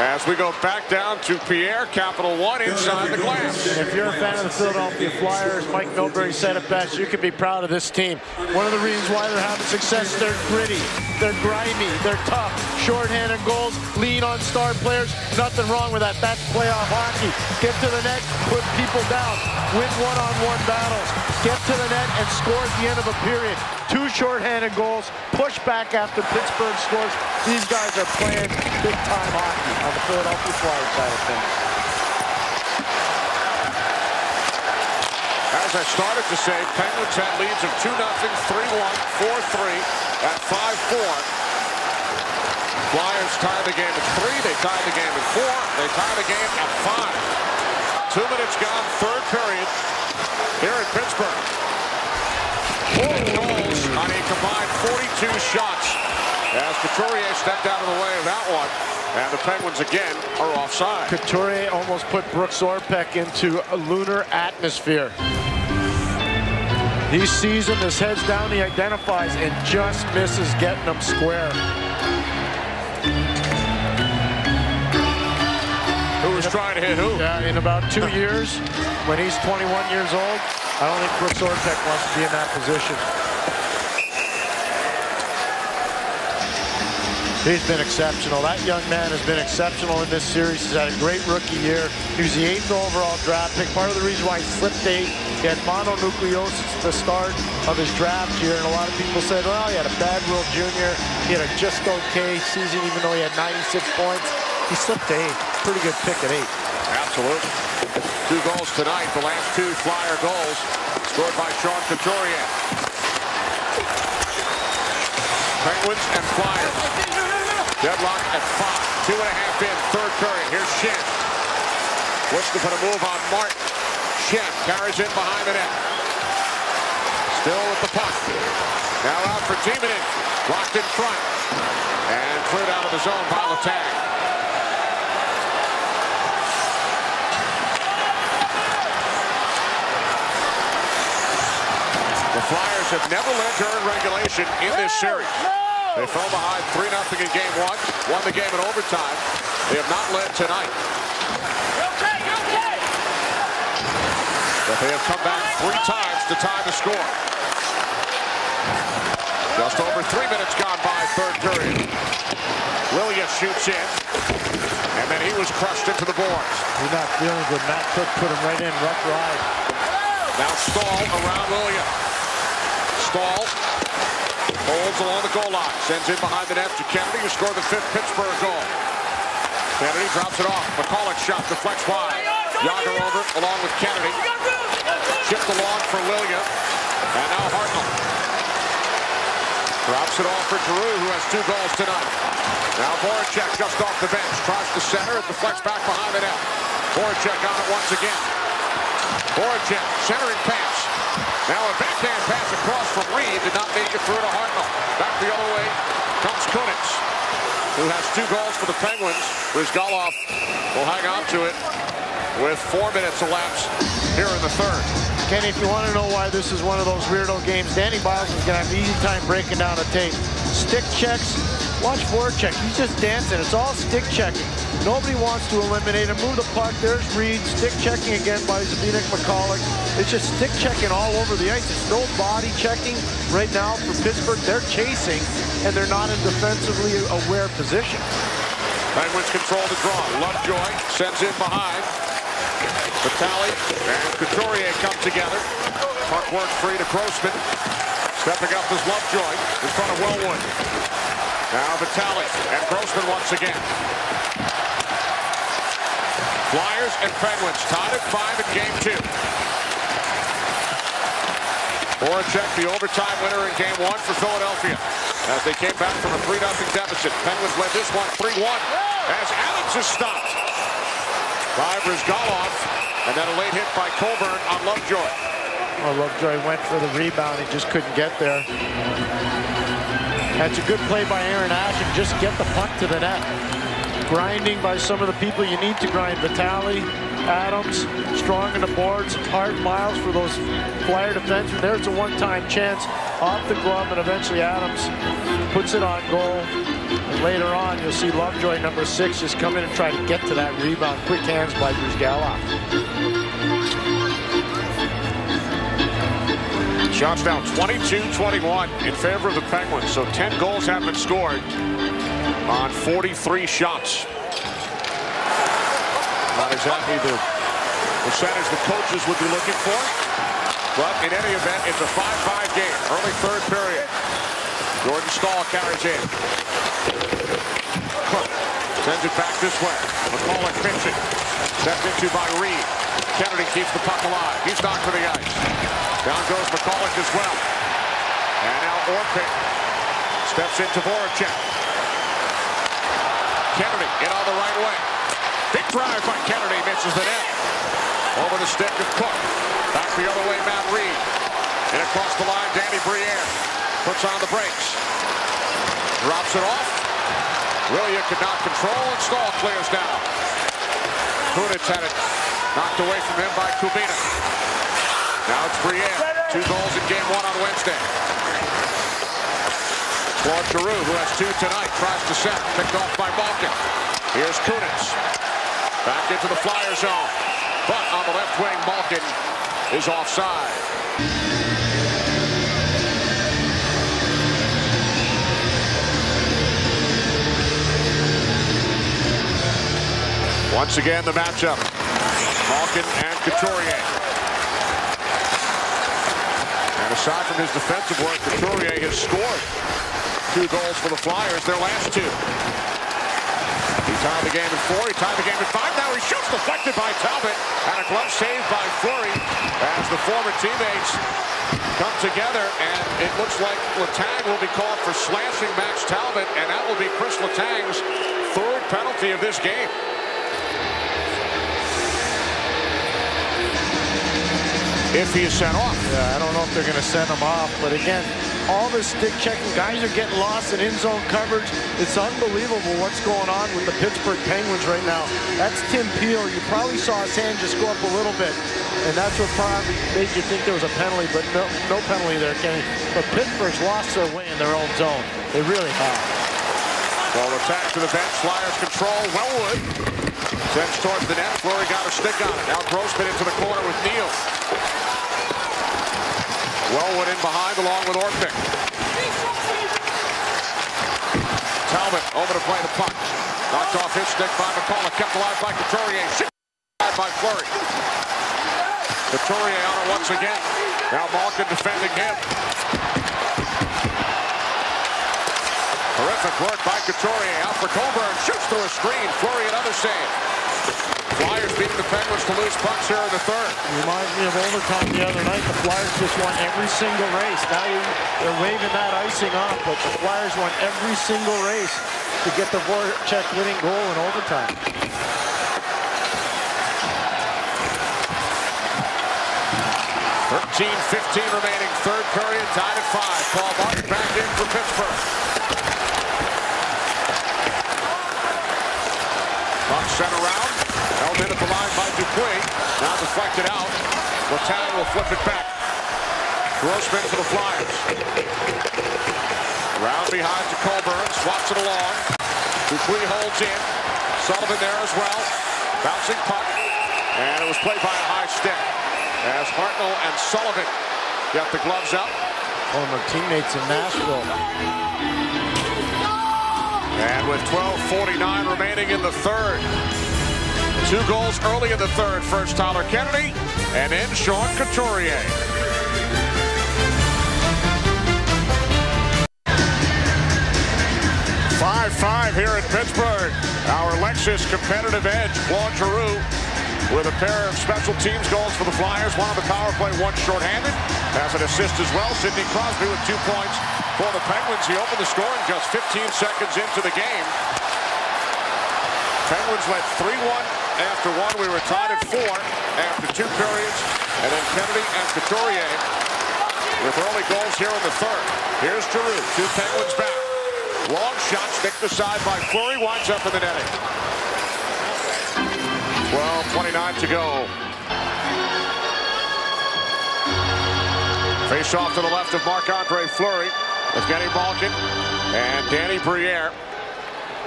As we go back down to Pierre, Capital One inside the glass. If you're a fan of the Philadelphia Flyers, Mike Milbury said it best, you can be proud of this team. One of the reasons why they're having success, they're gritty, they're grimy, they're tough, shorthanded goals, lean on star players, nothing wrong with that. That's playoff hockey. Get to the net, put people down, win one-on-one battles, get to the net and score at the end of a period. Two shorthanded goals, push back after Pittsburgh scores. These guys are playing big-time hockey on the Philadelphia Flyers side of things. As I started to say, Penguins had leads of 2-0, 3-1, 4-3 at 5-4. Flyers tied the game at three. They tied the game at four. They tied the game at five. Two minutes gone, third period here in Pittsburgh. Four goals on a combined 42 shots As Couturier stepped out of the way of that one. And the Penguins again are offside. Couturier almost put Brooks Orpik into a lunar atmosphere. He sees him, his head's down, he identifies, and just misses getting him square. Who was trying to hit who? Yeah, in about two years, when he's 21 years old, I don't think Brooks Orpik wants to be in that position. He's been exceptional. That young man has been exceptional in this series. He's had a great rookie year. He was the eighth overall draft pick. Part of the reason why he slipped eight, he had mononucleosis at the start of his draft year, and a lot of people said, well, he had a bad World Junior. He had a just okay season, even though he had 96 points. He slipped to eight. Pretty good pick at eight. Absolutely. Two goals tonight. The last two Flyer goals scored by Sean Couturier. Penguins and Flyers. Deadlock at five. Two and a half in, third period. Here's Schenn. Looks to put a move on Martin. Schenn carries in behind the net. Still with the puck. Now out for Timonen. Blocked in front. And cleared out of the zone by Letang. The Flyers have never led during regulation in this series. They fell behind 3-0 in game one, won the game in overtime. They have not led tonight. Okay, okay. But they have come back three times to tie the score. Just over three minutes gone by third period. Lilja shoots in. And then he was crushed into the boards. He's not feeling good. Matt Cooke put him right in, rough ride. Now Staal around Lilja. Staal Holds along the goal line. Sends in behind the net to Kennedy, who scored the fifth Pittsburgh goal. Kennedy drops it off. Michalek shot deflects wide. Jagr over along with Kennedy. Chipped along for Lilja. And now Hartnell. Drops it off for Giroux, who has two goals tonight. Now Voracek just off the bench. Tries to center. It deflects back behind the net. Voracek on it once again. Voracek, centering pass. Now a backhand pass across from Read did not make it through to Hartnell. Back the other way comes Kunitz, who has two goals for the Penguins. Bryzgalov will hang on to it with four minutes elapsed here in the third. Kenny, if you want to know why this is one of those weirdo games, Danny Biles is going to have an easy time breaking down a tape. Stick checks, watch forecheck. He's just dancing. It's all stick checking. Nobody wants to eliminate him. Move the puck. There's Read. Stick checking again by Zbynek Michalek. It's just stick checking all over the ice. It's no body checking right now for Pittsburgh. They're chasing, and they're not in defensively aware position. Penguins control the draw. Lovejoy sends in behind. Vitale and Couturier come together. Puck work free to Grossmann. Stepping up is Lovejoy in front of Wellwood. Now Vitale and Grossmann once again. Flyers and Penguins tied at five in game two. Voracek, the overtime winner in game one for Philadelphia. As they came back from a 3-0 deficit. Penguins led this one 3-1 as Adams is stopped by Bryzgalov. And then a late hit by Coburn on Lovejoy. Well, Lovejoy went for the rebound. He just couldn't get there. That's a good play by Arron Asham. Just get the puck to the net grinding by some of the people you need to grind. Vitale, Adams, strong in the boards, hard miles for those flyer defensemen. There's a one-time chance off the glove, and eventually Adams puts it on goal. And later on, you'll see Lovejoy, number six, just come in and try to get to that rebound. Quick hands by Bruce Bryzgalov. Shots now 22-21 in favor of the Penguins. So 10 goals have been scored on 43 shots. Not exactly the percentage the coaches would be looking for. But in any event, it's a 5-5 game. Early third period. Jordan Staal carries in. Sends it back this way. Michalek pitching. Stepped into by Read. Kennedy keeps the puck alive. He's knocked to the ice. Down goes Michalek as well. And now Orpik steps into Voracek. Kennedy in on the right way. Big drive by Kennedy misses the net. Over the stick of Cooke. Back the other way, Matt Read. And across the line, Danny Briere puts on the brakes. drops it off. Willia could not control, and Staal clears down. Kunitz had it knocked away from him by Kubina. Now it's Briere. Two goals in game one on Wednesday. Claude Giroux, who has two tonight, tries to set. Picked off by Malkin. Here's Kunitz. Back into the flyer zone. But on the left wing, Malkin is offside. Once again, the matchup. Malkin and Couturier. Aside from his defensive work, Couturier has scored two goals for the Flyers, their last two. He tied the game at four, he tied the game at five. Now he shoots deflected by Talbot. And a glove saved by Fleury as the former teammates come together. And it looks like Letang will be called for slashing Max Talbot. And that will be Chris Letang's third penalty of this game. If he is sent off. Yeah, I don't know if they're going to send him off, but again, all this stick checking, guys are getting lost in in-zone coverage. It's unbelievable what's going on with the Pittsburgh Penguins right now. That's Tim Peel. You probably saw his hand just go up a little bit, and that's what probably made you think there was a penalty, but no, no penalty there, Kenny. But Pittsburgh's lost their way in their own zone. They really have. Well, attack to the bench. Flyers control. Wellwood sends towards the net. Fleury got a stick on it. Now Grossmann into the corner with Neal. Wellwood in behind along with Orpik. Talbot over to play the puck. Knocked off his stick by Michalek. Kept alive by Couturier. by Fleury. Couturier on it once again. Now Malkin defending him. Terrific work by Couturier. Out for Coburn. Shoots through a screen. Fleury another save. Flyers beating the Penguins to lose pucks here in the third. Reminds me of overtime the other night. The Flyers just won every single race. Now they're waving that icing off, but the Flyers won every single race to get the Voracek winning goal in overtime. Thirteen, fifteen remaining, third period, tied at five. Paul Martin back in for Pittsburgh. Puck sent around. Held in at the line by Dupuis. Now deflected out. Letang will flip it back. Grossmann for the Flyers. Round behind to Coburn. Swaps it along. Dupuis holds in. Sullivan there as well. Bouncing puck. And it was played by a high stick. As Hartnell and Sullivan get the gloves up. Former teammates in Nashville. And with 12.49 remaining in the third, Two goals early in the third. First Tyler Kennedy, and then Sean Couturier. Five-five here in Pittsburgh. Our Lexus competitive edge, Claude Giroux, with a pair of special teams goals for the Flyers. One on the power play, one shorthanded. Has an assist as well. Sidney Crosby with two points for the Penguins. He opened the scoring just 15 seconds into the game. Penguins led 3-1 after one. We were tied at four after two periods. And then Kennedy and Couturier with early goals here in the third. Here's Giroux. Two Penguins back. Long shot sticked aside by Fleury. Winds up in the netting. 12.29 to go. Face off to the left of Marc-Andre Fleury. Evgeny Malkin and Danny Briere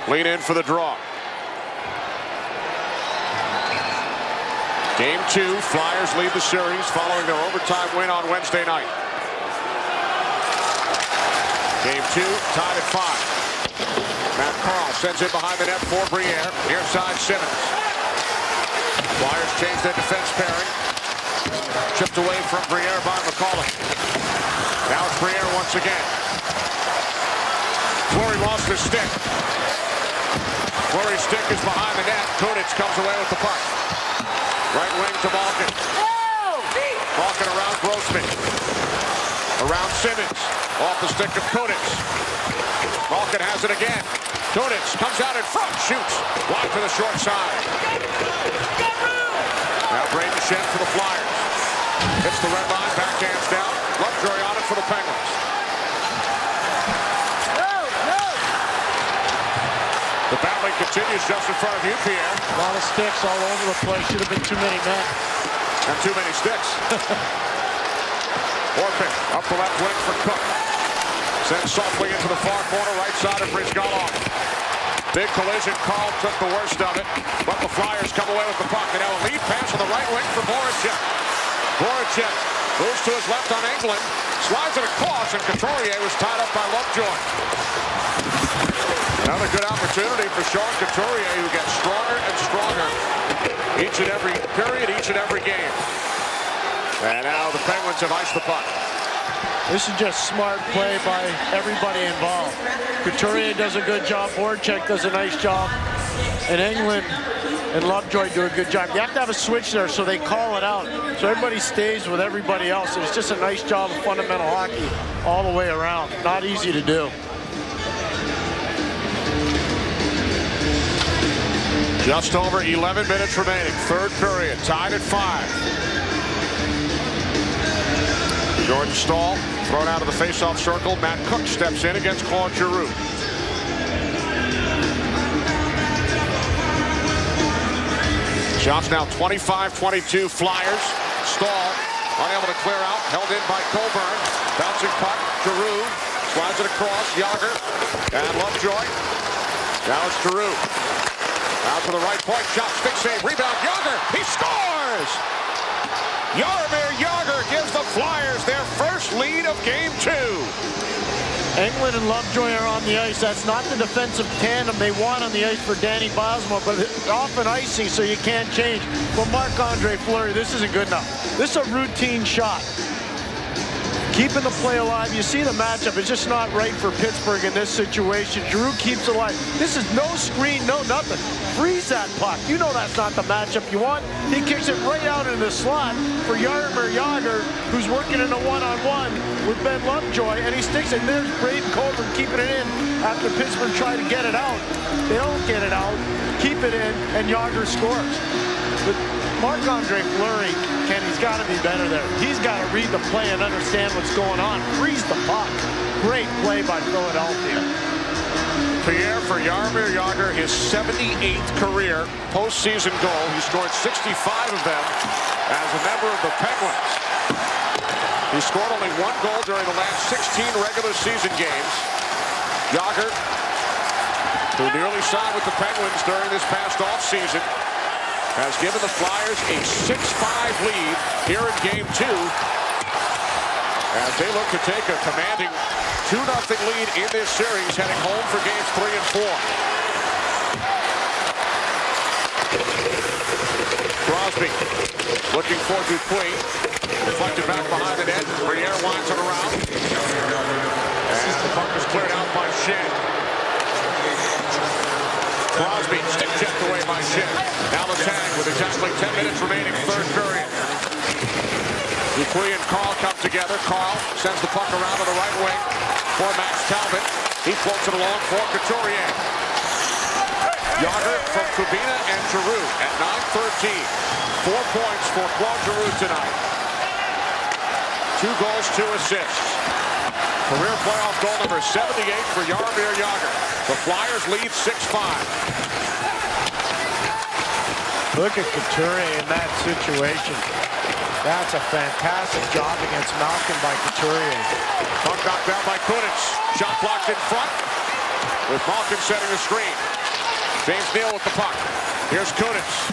lean in for the draw. Game two, Flyers lead the series following their overtime win on Wednesday night. Game two, tied at five. Matt Carle sends it behind the net for Briere. Near side Simmonds. Flyers change their defense pairing. Chipped away from Briere by Michalek. Now it's Briere once again. Fleury lost his stick. Fleury's stick is behind the net. Kunitz comes away with the puck. Right wing to Malkin. Malkin around Grossmann. Around Simmonds. Off the stick of Kunitz. Malkin has it again. Kunitz comes out in front. Shoots. Wide to the short side. Now Brayden Schenn for the Flyers. Hits the red line. Backhands down. Lovejoy on it for the Penguins. Continues just in front of you, Pierre. A lot of sticks all over the place. Should have been too many men. And too many sticks. Orpik up the left wing for Cooke. Sends softly into the far corner, right side of Bryzgalov. Big collision. Carle took the worst of it, but the Flyers come away with the puck. And now a lead pass on the right wing for Voracek. Voracek moves to his left on Engelland, slides it across, and Couturier was tied up by Lovejoy. Another good opportunity for Sean Couturier, who gets stronger and stronger each and every period, each and every game. And now the Penguins have iced the puck. This is just smart play by everybody involved. Couturier does a good job. Voracek does a nice job. And Engelland and Lovejoy do a good job. You have to have a switch there so they call it out. So everybody stays with everybody else. It's just a nice job of fundamental hockey all the way around. Not easy to do. Just over 11 minutes remaining. Third period. Tied at five. Jordan Staal thrown out of the faceoff circle. Matt Cooke steps in against Claude Giroux. Shots now 25-22 Flyers. Staal unable to clear out. Held in by Coburn. Bouncing puck. Giroux slides it across. Jagr and Lovejoy. Now it's Giroux. Out to the right point. Shot. Stick save. Rebound. Jagr. He scores! Jaromir Jagr gives the Flyers their first lead of game two. Engelland and Lovejoy are on the ice. That's not the defensive tandem they want on the ice for Danny Bylsma, but it's often icing so you can't change. But Marc-Andre Fleury, this isn't good enough. This is a routine shot. Keeping the play alive. You see the matchup. It's just not right for Pittsburgh in this situation. Drew keeps it alive. This is no screen, no nothing. Freeze that puck. You know that's not the matchup you want. He kicks it right out in the slot for Jaromir Jagr, who's working in a one-on-one -on -one with Ben Lovejoy, and he sticks it. There's Braydon Coburn keeping it in after Pittsburgh tried to get it out. They don't get it out, keep it in, and Jagr scores. But Marc-Andre Fleury, Kenny's got to be better there. He's got to read the play and understand what's going on. Freeze the puck. Great play by Philadelphia. Pierre for Jaromir Jagr, his 78th career postseason goal. He scored 65 of them as a member of the Penguins. He scored only one goal during the last 16 regular season games. Jagr, who nearly signed with the Penguins during this past offseason, has given the Flyers a 6-5 lead here in game two as they look to take a commanding 2-0 lead in this series heading home for games three and four. Crosby looking for Dupuis. Deflected back behind the net. Briere winds it around. And the puck is cleared out by Schenn. Crosby stick checked away by Schenn. Now Letang with exactly 10 minutes remaining third period. Dupuis and Carle come together. Carle sends the puck around to the right wing for Max Talbot. He floats it along for Couturier. Jagr from Kubina and Giroux at 9-13. Four points for Claude Giroux tonight. Two goals, two assists. Career playoff goal number 78 for Jaromir Jagr. The Flyers lead 6-5. Look at Couturier in that situation. That's a fantastic job against Malkin by Couturier. Puck knocked down by Kunitz. Shot blocked in front with Malkin setting the screen. James Neal with the puck. Here's Kunitz.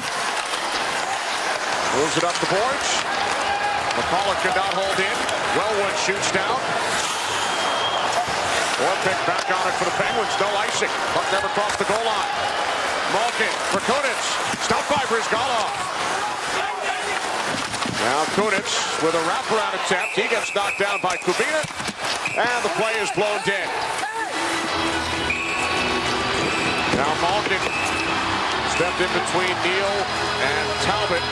Moves it up the boards. Michalek cannot hold in. Wellwood shoots down. Orpik back on it for the Penguins. No icing. Puck never crossed the goal line. Malkin for Kunitz. Stopped by Bryzgalov. Now Kunitz with a wraparound attempt. He gets knocked down by Kubina. And the play is blown dead. Now Malkin stepped in between Neal and Talbot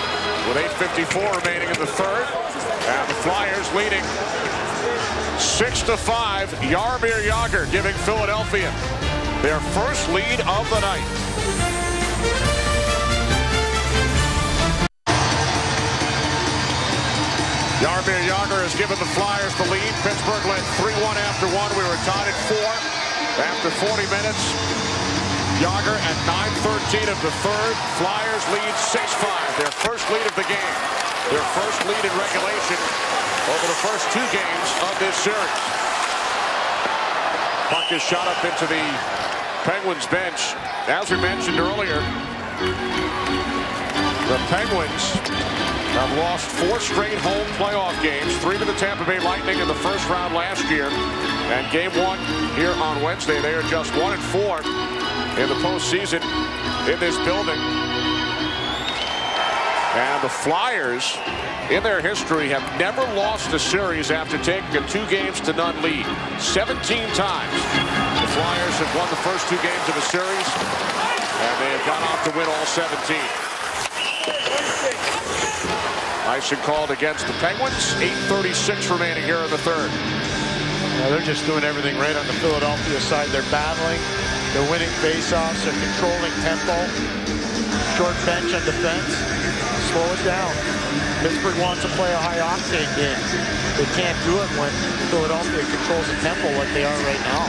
with 8.54 remaining in the third. And the Flyers leading 6 to 5. Jaromir Jagr giving Philadelphia their first lead of the night. Jaromir Jagr has given the Flyers the lead. Pittsburgh led 3-1 after one. We were tied at four after 40 minutes. Jagr at 9.13 of the third. Flyers lead 6-5. Their first lead of the game. Their first lead in regulation over the first two games of this series. Puck is shot up into the Penguins bench. As we mentioned earlier, the Penguins have lost four straight home playoff games, three to the Tampa Bay Lightning in the first round last year. And game one here on Wednesday, they are just one and four in the postseason in this building. And the Flyers, in their history, have never lost a series after taking a two games to none lead. 17 times the Flyers have won the first two games of the series, and they have gone off to win all 17. Icing called against the Penguins. 8.36 remaining here in the third. Yeah, they're just doing everything right on the Philadelphia side. They're battling. They're winning faceoffs. They're controlling tempo. Short bench on defense. Slow it down. Pittsburgh wants to play a high-octane game. They can't do it when Philadelphia controls the tempo like they are right now.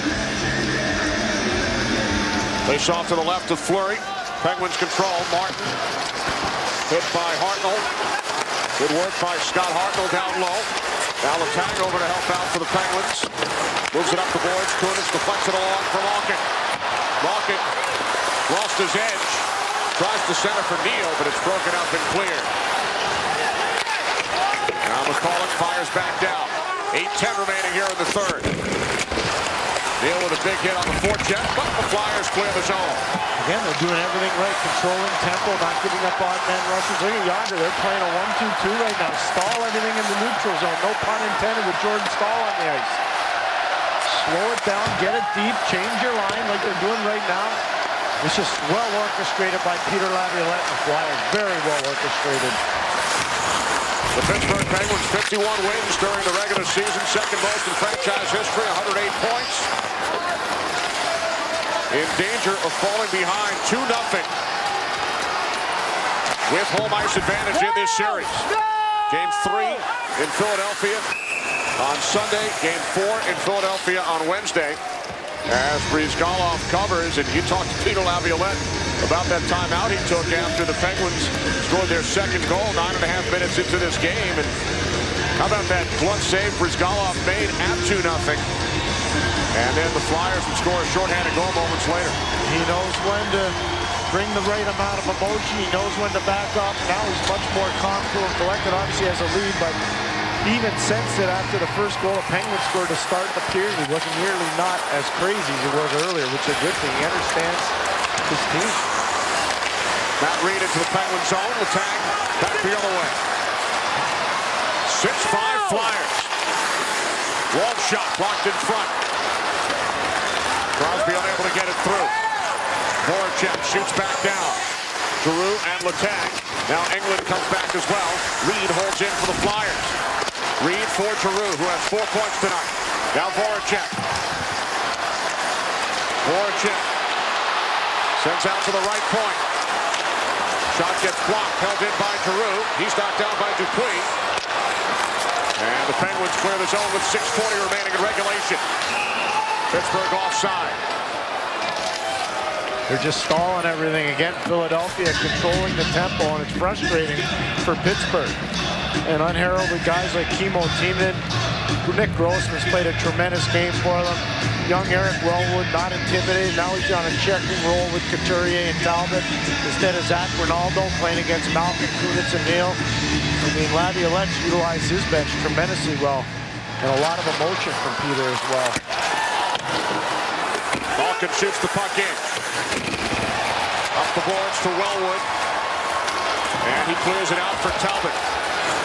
Face off to the left of Fleury. Penguins control. Martin hit by Hartnell. Good work by Scott Hartnell down low. Now Letang over to help out for the Penguins. Moves it up the boards. Kunitz deflects it along for Malkin. Malkin lost his edge. Tries to center for Neal, but it's broken up and clear. Now Michalek fires back down. 8-10 remaining here in the third. Neal with a big hit on the forecheck, but the Flyers clear the zone. Again, they're doing everything right, controlling tempo, not giving up odd man rushes. Look at Yonder, they're playing a 1-2-2 right now. Stall everything in the neutral zone. No pun intended with Jordan Staal on the ice. Slow it down, get it deep, change your line like they're doing right now. It's just well orchestrated by Peter Laviolette and the Flyers. Very well orchestrated. The Pittsburgh Penguins 51 wins during the regular season, second most in franchise history, 108 points. In danger of falling behind 2-0 with home ice advantage in this series. Game three in Philadelphia on Sunday, game four in Philadelphia on Wednesday. As Bryzgalov covers, and you talked to Peter Laviolette about that timeout he took after the Penguins scored their second goal nine and a half minutes into this game. And how about that glove save Bryzgalov made at 2 nothing, And then the Flyers would score a shorthanded goal moments later. He knows when to bring the right amount of emotion. He knows when to back up. Now he's much more calm, and collected. Obviously has a lead, but even sensed it after the first goal the Penguins scored to start the period. He wasn't nearly not as crazy as he was earlier, which is a good thing. He understands his team. Matt Read into the Penguin zone. Letang back the other way. 6-5 Flyers. Wall shot blocked in front. Crosby unable to get it through. Voracek shoots back down. Giroux and Letang. Now Engelland comes back as well. Read holds in for the Flyers. Read for Giroux, who has four points tonight. Now Voracek. Voracek sends out to the right point. Shot gets blocked, held in by Giroux. He's knocked down by Dupuis. And the Penguins clear the zone with 6.40 remaining in regulation. Pittsburgh offside. They're just stalling everything. Again, Philadelphia controlling the tempo, and it's frustrating for Pittsburgh. And unheralded guys like Kimmo Timonen, Nick Grossmann's played a tremendous game for them. Young Eric Wellwood not intimidated. Now he's on a checking role with Couturier and Talbot instead of Zac Rinaldo playing against Malkin, Kunitz, and Neal. I mean, Laviolette's utilized his bench tremendously well. And a lot of emotion from Peter as well. Malkin shoots the puck in. Up the boards to Wellwood. And he clears it out for Talbot.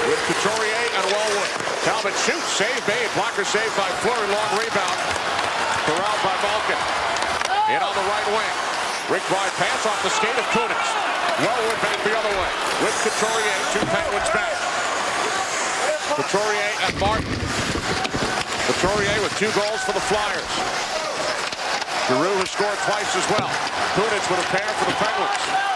With Couturier and Wellwood. Talbot shoots, save made. Blocker saved by Fleury, long rebound. Corralled by Malkin. In on the right wing. Rick Bride pass off the skate of Kunitz. Wellwood back the other way. With Couturier, two Penguins back. Couturier and Martin. Couturier with two goals for the Flyers. Giroux has scored twice as well. Kunitz with a pair for the Penguins.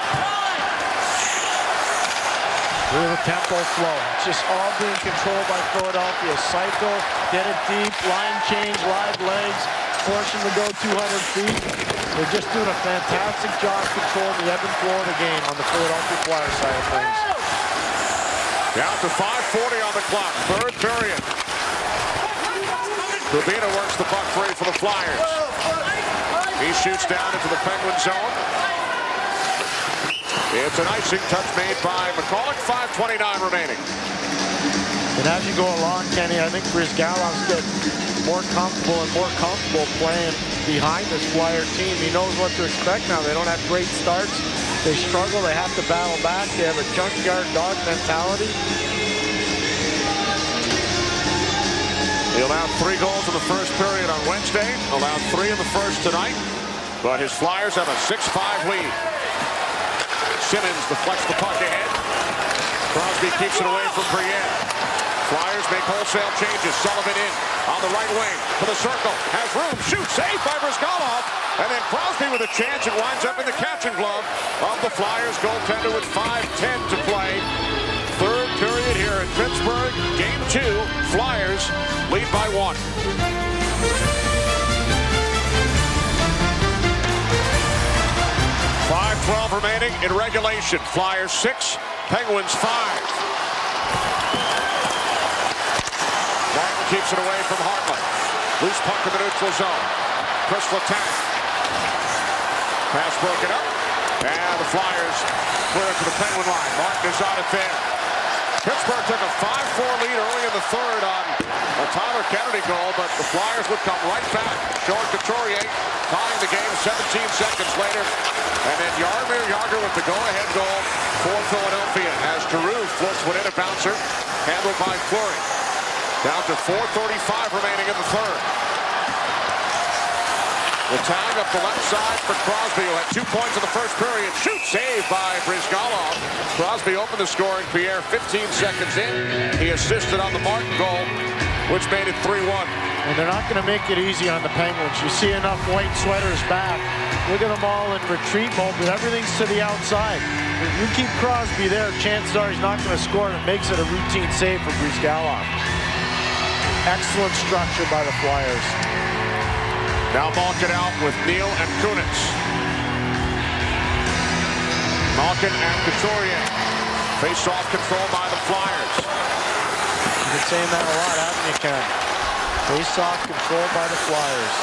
At the tempo flow. Just all being controlled by Philadelphia. Cycle, get it deep, line change, live legs. force him to go 200 feet. They're just doing a fantastic job controlling the ebb and flow of the game on the Philadelphia Flyers side of things. Down to 5.40 on the clock, third period. Kubina works the puck free for the Flyers. He shoots down into the Penguin zone. It's an icing touch made by Michalek, 5.29 remaining. And as you go along, Kenny, I think Bryzgalov's getting more comfortable and more comfortable playing behind this Flyer team. He knows what to expect now. They don't have great starts. They struggle. They have to battle back. They have a junkyard dog mentality. He allowed three goals in the first period on Wednesday, allowed three in the first tonight, but his Flyers have a 6-5 lead. Simmonds deflects the puck ahead. Crosby keeps it away from Briere. Flyers make wholesale changes. Sullivan in on the right wing for the circle. Has room. Shoots. Saved by Bryzgalov. And then Crosby with a chance. It winds up in the catching glove of the Flyers goaltender with 5-10 to play. Third period here in Pittsburgh. Game two. Flyers lead by one. 5-12 remaining in regulation. Flyers 6, Penguins 5. Martin keeps it away from Hartnell. Loose puck in the neutral zone. Chris Letang. Pass broken up. And the Flyers clear it to the Penguin line. Martin is on it there. Pittsburgh took a 5-4 lead early in the third on a Tyler Kennedy goal, but the Flyers would come right back. Sean Couturier tying the game 17 seconds later. And then Jaromir Jagr with the go-ahead goal for Philadelphia as Giroux flips one in a bouncer, handled by Fleury. Down to 4.35 remaining in the third. Letang up the left side for Crosby, who had two points in the first period. Shoot, saved by Bryzgalov. Crosby opened the scoring. Pierre 15 seconds in. He assisted on the Martin goal, which made it 3-1. And they're not going to make it easy on the Penguins. You see enough white sweaters back. Look at them all in retreat mode, but everything's to the outside. If you keep Crosby there, chances are he's not going to score, and it makes it a routine save for Bruce Bryzgalov. Excellent structure by the Flyers. Now Malkin out with Neal and Kunitz. Malkin and Couturier. Face-off control by the Flyers. You've been saying that a lot, haven't you, Ken? Face-off control by the Flyers.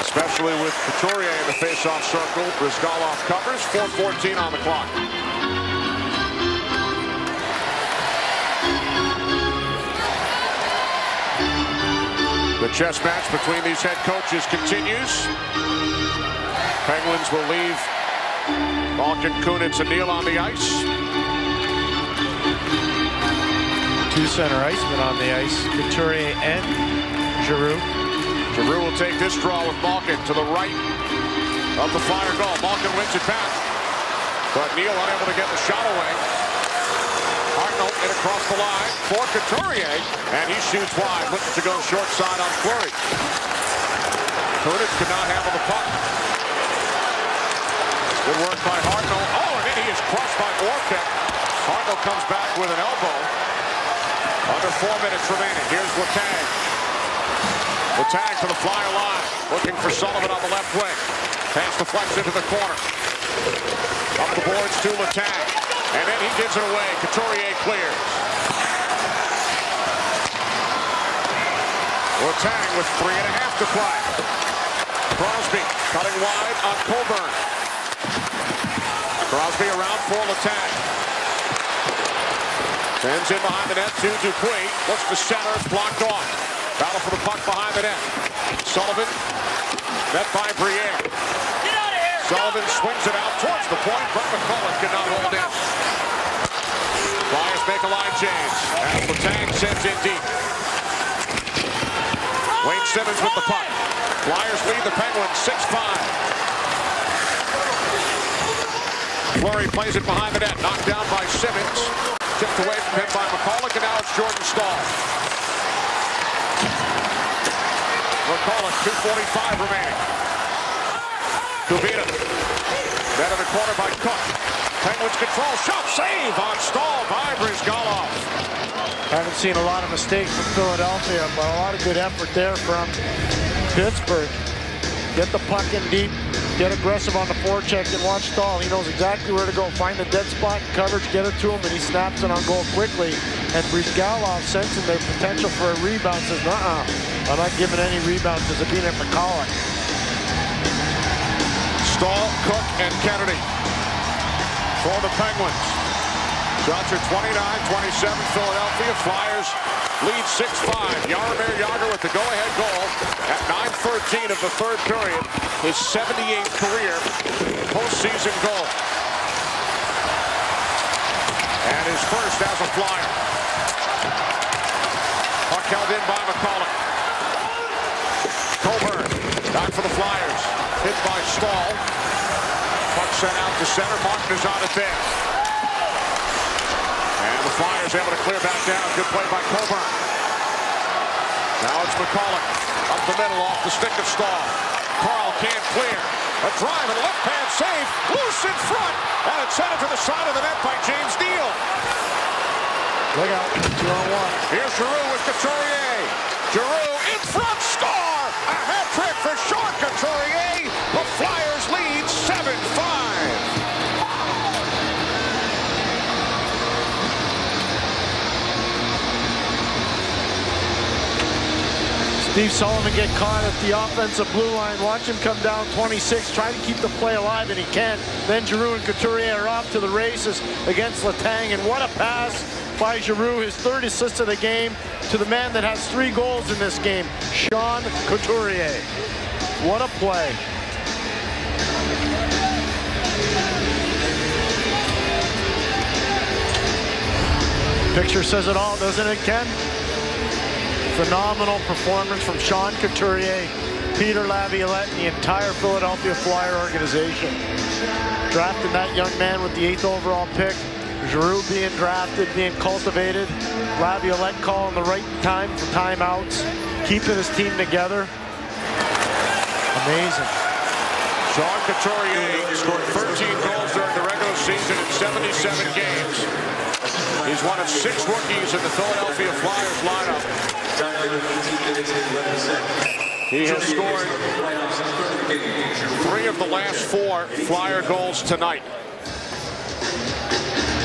Especially with Couturier in the face-off circle. Bryzgalov covers. 4.14 on the clock. The chess match between these head coaches continues. Penguins will leave Malkin, Kunitz, and Neal on the ice. Center icemen on the ice, Couturier and Giroux. Giroux will take this draw with Malkin to the right of the Flyer goal. Malkin wins it back, but Neal unable to get the shot away. Hartnell in across the line for Couturier, and he shoots wide, looking to go short side on Fleury. Kunitz could not handle the puck. Good work by Hartnell. Oh, and then he is crushed by Orpik. Hartnell comes back with an elbow. Under four minutes remaining. Here's Letang. Letang to the flyer line. Looking for Sullivan on the left wing. Pass the deflects into the corner. Up the boards to Letang. And then he gives it away. Couturier clears. Letang with three and a half to play. Crosby cutting wide on Coburn. Crosby around for Letang. Sends in behind the net to Dupuis. Looks to center. Blocked off. Battle for the puck behind the net. Sullivan. Met by Briere. Get out of here. Sullivan swings it out towards the point, but Michalek cannot hold in. Flyers make a line change as Letang sends in deep. Wayne Simmonds with the puck. Flyers lead the Penguins 6-5. Fleury plays it behind the net, knocked down by Simmonds. Tipped away from him by Michalek, and now it's Jordan Staal. Michalek, 2.45 remaining. Kubina. Net in the corner by Cooke. Penguins control. Shot save on Staal by Bryzgalov. Haven't seen a lot of mistakes from Philadelphia, but a lot of good effort there from Pittsburgh, get the puck in deep, get aggressive on the forecheck and watch Staal. He knows exactly where to go. Find the dead spot coverage, get it to him, and he snaps it on goal quickly. And Bryzgalov, sensing their potential for a rebound, says, uh-uh, I'm not giving any rebounds to Zbynek Michalek. Staal, Cooke, and Kennedy for the Penguins. Shots are 29-27 Philadelphia. Flyers lead 6-5. Jaromir Jagr with the go-ahead goal at 9-13 of the third period. His 78th career postseason goal. And his first as a Flyer. Held in by Michalek. Coburn back for the Flyers. Hit by Staal. Puck sent out to center. Martin is on it there. Flyers able to clear back down. Good play by Coburn. Now it's Michalek. Up the middle off the stick of Staal. Carle can't clear. A drive and a left hand save. Loose in front. And it's sent to the side of the net by James Neal. Look out. Two on one. Here's Giroux with Couturier. Giroux in front. Score! A hat trick for Sean Couturier. Steve Sullivan get caught at the offensive blue line. Watch him come down 26, try to keep the play alive, and he can't. Then Giroux and Couturier are off to the races against Letang, and what a pass by Giroux, his third assist of the game, to the man that has three goals in this game, Sean Couturier. What a play. Picture says it all, doesn't it, Ken? Phenomenal performance from Sean Couturier, Peter Laviolette, and the entire Philadelphia Flyer organization. Drafting that young man with the eighth overall pick. Giroux being drafted, being cultivated. Laviolette calling the right time for timeouts. Keeping his team together. Amazing. Sean Couturier scored 13 goals during the regular season in 77 games. He's one of six rookies in the Philadelphia Flyers lineup. He has scored three of the last four Flyer goals tonight.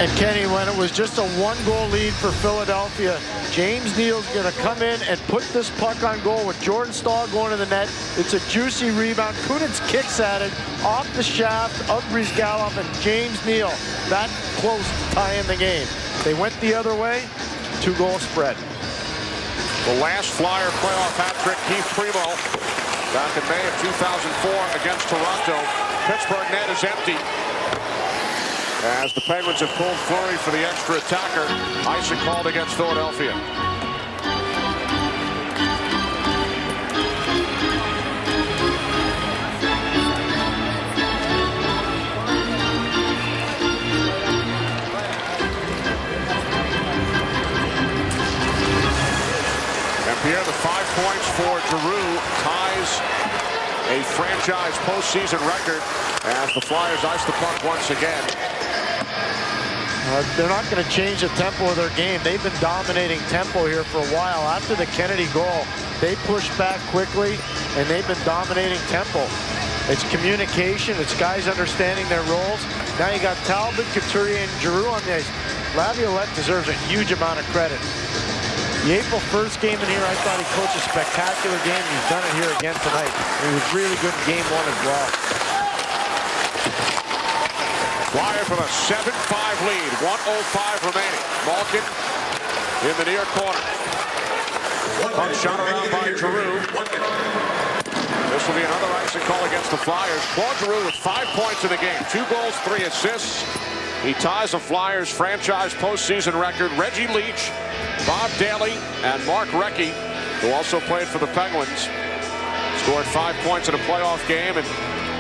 And Kenny, when it was just a one-goal lead for Philadelphia, James Neal's going to come in and put this puck on goal with Jordan Staal going to the net. It's a juicy rebound. Kunitz kicks at it off the shaft of Bryzgalov and James Neal. That close to tying the game. They went the other way, two-goal spread. The last Flyer playoff hat trick, Keith Primeau, back in May of 2004 against Toronto. Pittsburgh net is empty. As the Penguins have pulled Fleury for the extra attacker, Isaac called against Philadelphia. For Giroux ties a franchise postseason record as the Flyers ice the puck once again. Uh, they're not going to change the tempo of their game. They've been dominating tempo here for a while. After the Kennedy goal, they pushed back quickly, and they've been dominating tempo. It's communication. It's guys understanding their roles. Now you got Talbot, Couturier, and Giroux on the ice. Laviolette deserves a huge amount of credit. The April 1st game in here, I thought he coached a spectacular game. He's done it here again tonight. He was really good in game one as well. Flyer from a 7-5 lead, 105 remaining. Malkin in the near corner. Puck shot around by Giroux. This will be another icing call against the Flyers. Claude Giroux with five points in the game. Two goals, three assists. He ties the Flyers franchise postseason record. Reggie Leach, Bob Daly, and Mark Recchi, who also played for the Penguins, scored five points in a playoff game. And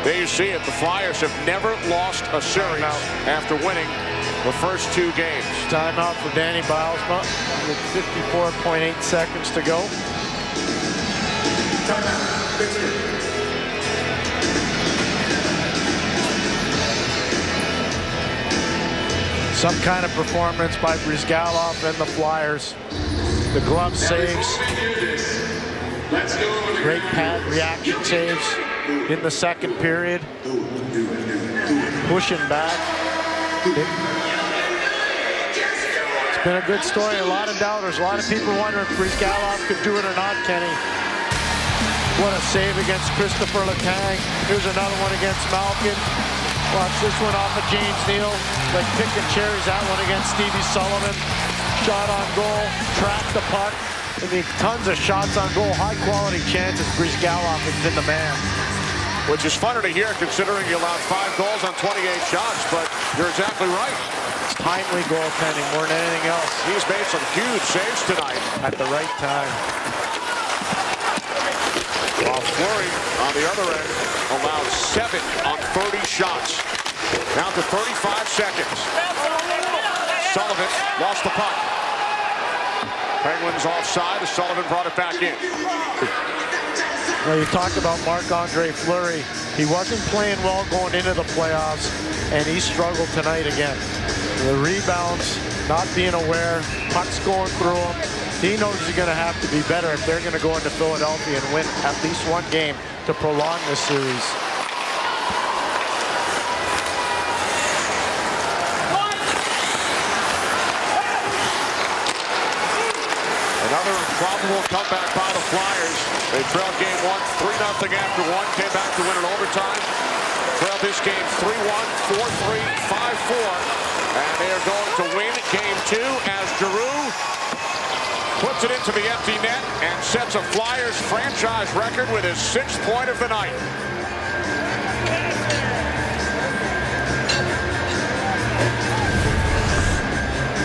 there you see it. The Flyers have never lost a series after winning the first two games. Timeout for Danny Bylsma with 54.8 seconds to go. Some kind of performance by Bryzgalov and the Flyers. The glove saves. Great pad reaction saves in the second period. Pushing back. It's been a good story. A lot of doubters. A lot of people wondering if Bryzgalov could do it or not, Kenny. What a save against Christopher Letang. Here's another one against Malkin. Watch this one off of James Neal. Like picking cherries, that one against Stevie Sullivan. Shot on goal, trapped the puck. I mean, tons of shots on goal, high quality chances. Bryzgalov has been the man. Which is funner to hear considering he allowed five goals on 28 shots, but you're exactly right. It's timely goaltending more than anything else. He's made some huge saves tonight. At the right time. While Fleury on the other end allowed seven on 30 shots. Down to 35 seconds. Sullivan lost the puck. Penguins offside as Sullivan brought it back in. Well, you talked about Marc-Andre Fleury. He wasn't playing well going into the playoffs, and he struggled tonight again. The rebounds, not being aware, pucks going through him. He knows he's going to have to be better if they're going to go into Philadelphia and win at least one game to prolong this series. Another probable comeback by the Flyers. They trailed game one, 3-0 after one, came back to win in overtime. Trailed this game 3-1, 4-3, 5-4. And they are going to win game two as Giroux puts it into the empty net and sets a Flyers franchise record with his sixth point of the night.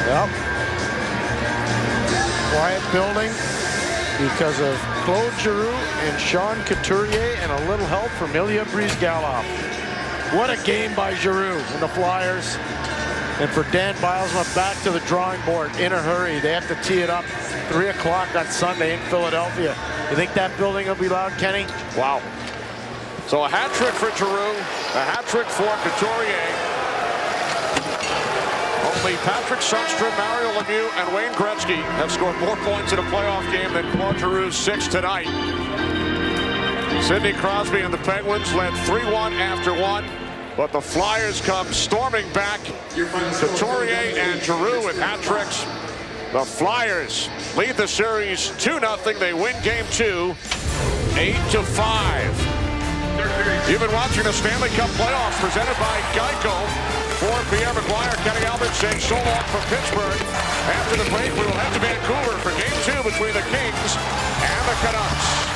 Yep. Quiet building because of Claude Giroux and Sean Couturier and a little help from Ilya Bryzgalov. What a game by Giroux and the Flyers. And for Dan Bylsma, back to the drawing board in a hurry. They have to tee it up 3 o'clock on Sunday in Philadelphia. You think that building will be loud, Kenny? Wow. So a hat trick for Giroux, a hat trick for Couturier. Only Patrik Sundstrom, Mario Lemieux, and Wayne Gretzky have scored more points in a playoff game than Claude Giroux's six tonight. Sidney Crosby and the Penguins led 3-1 after one, but the Flyers come storming back. Couturier and Giroux with hat tricks. The Flyers lead the series 2-0. They win game two, 8-5. You've been watching the Stanley Cup playoffs presented by Geico. For Pierre McGuire, Kenny Albert saying so long from Pittsburgh. After the break, we will head to Vancouver for game two between the Kings and the Canucks.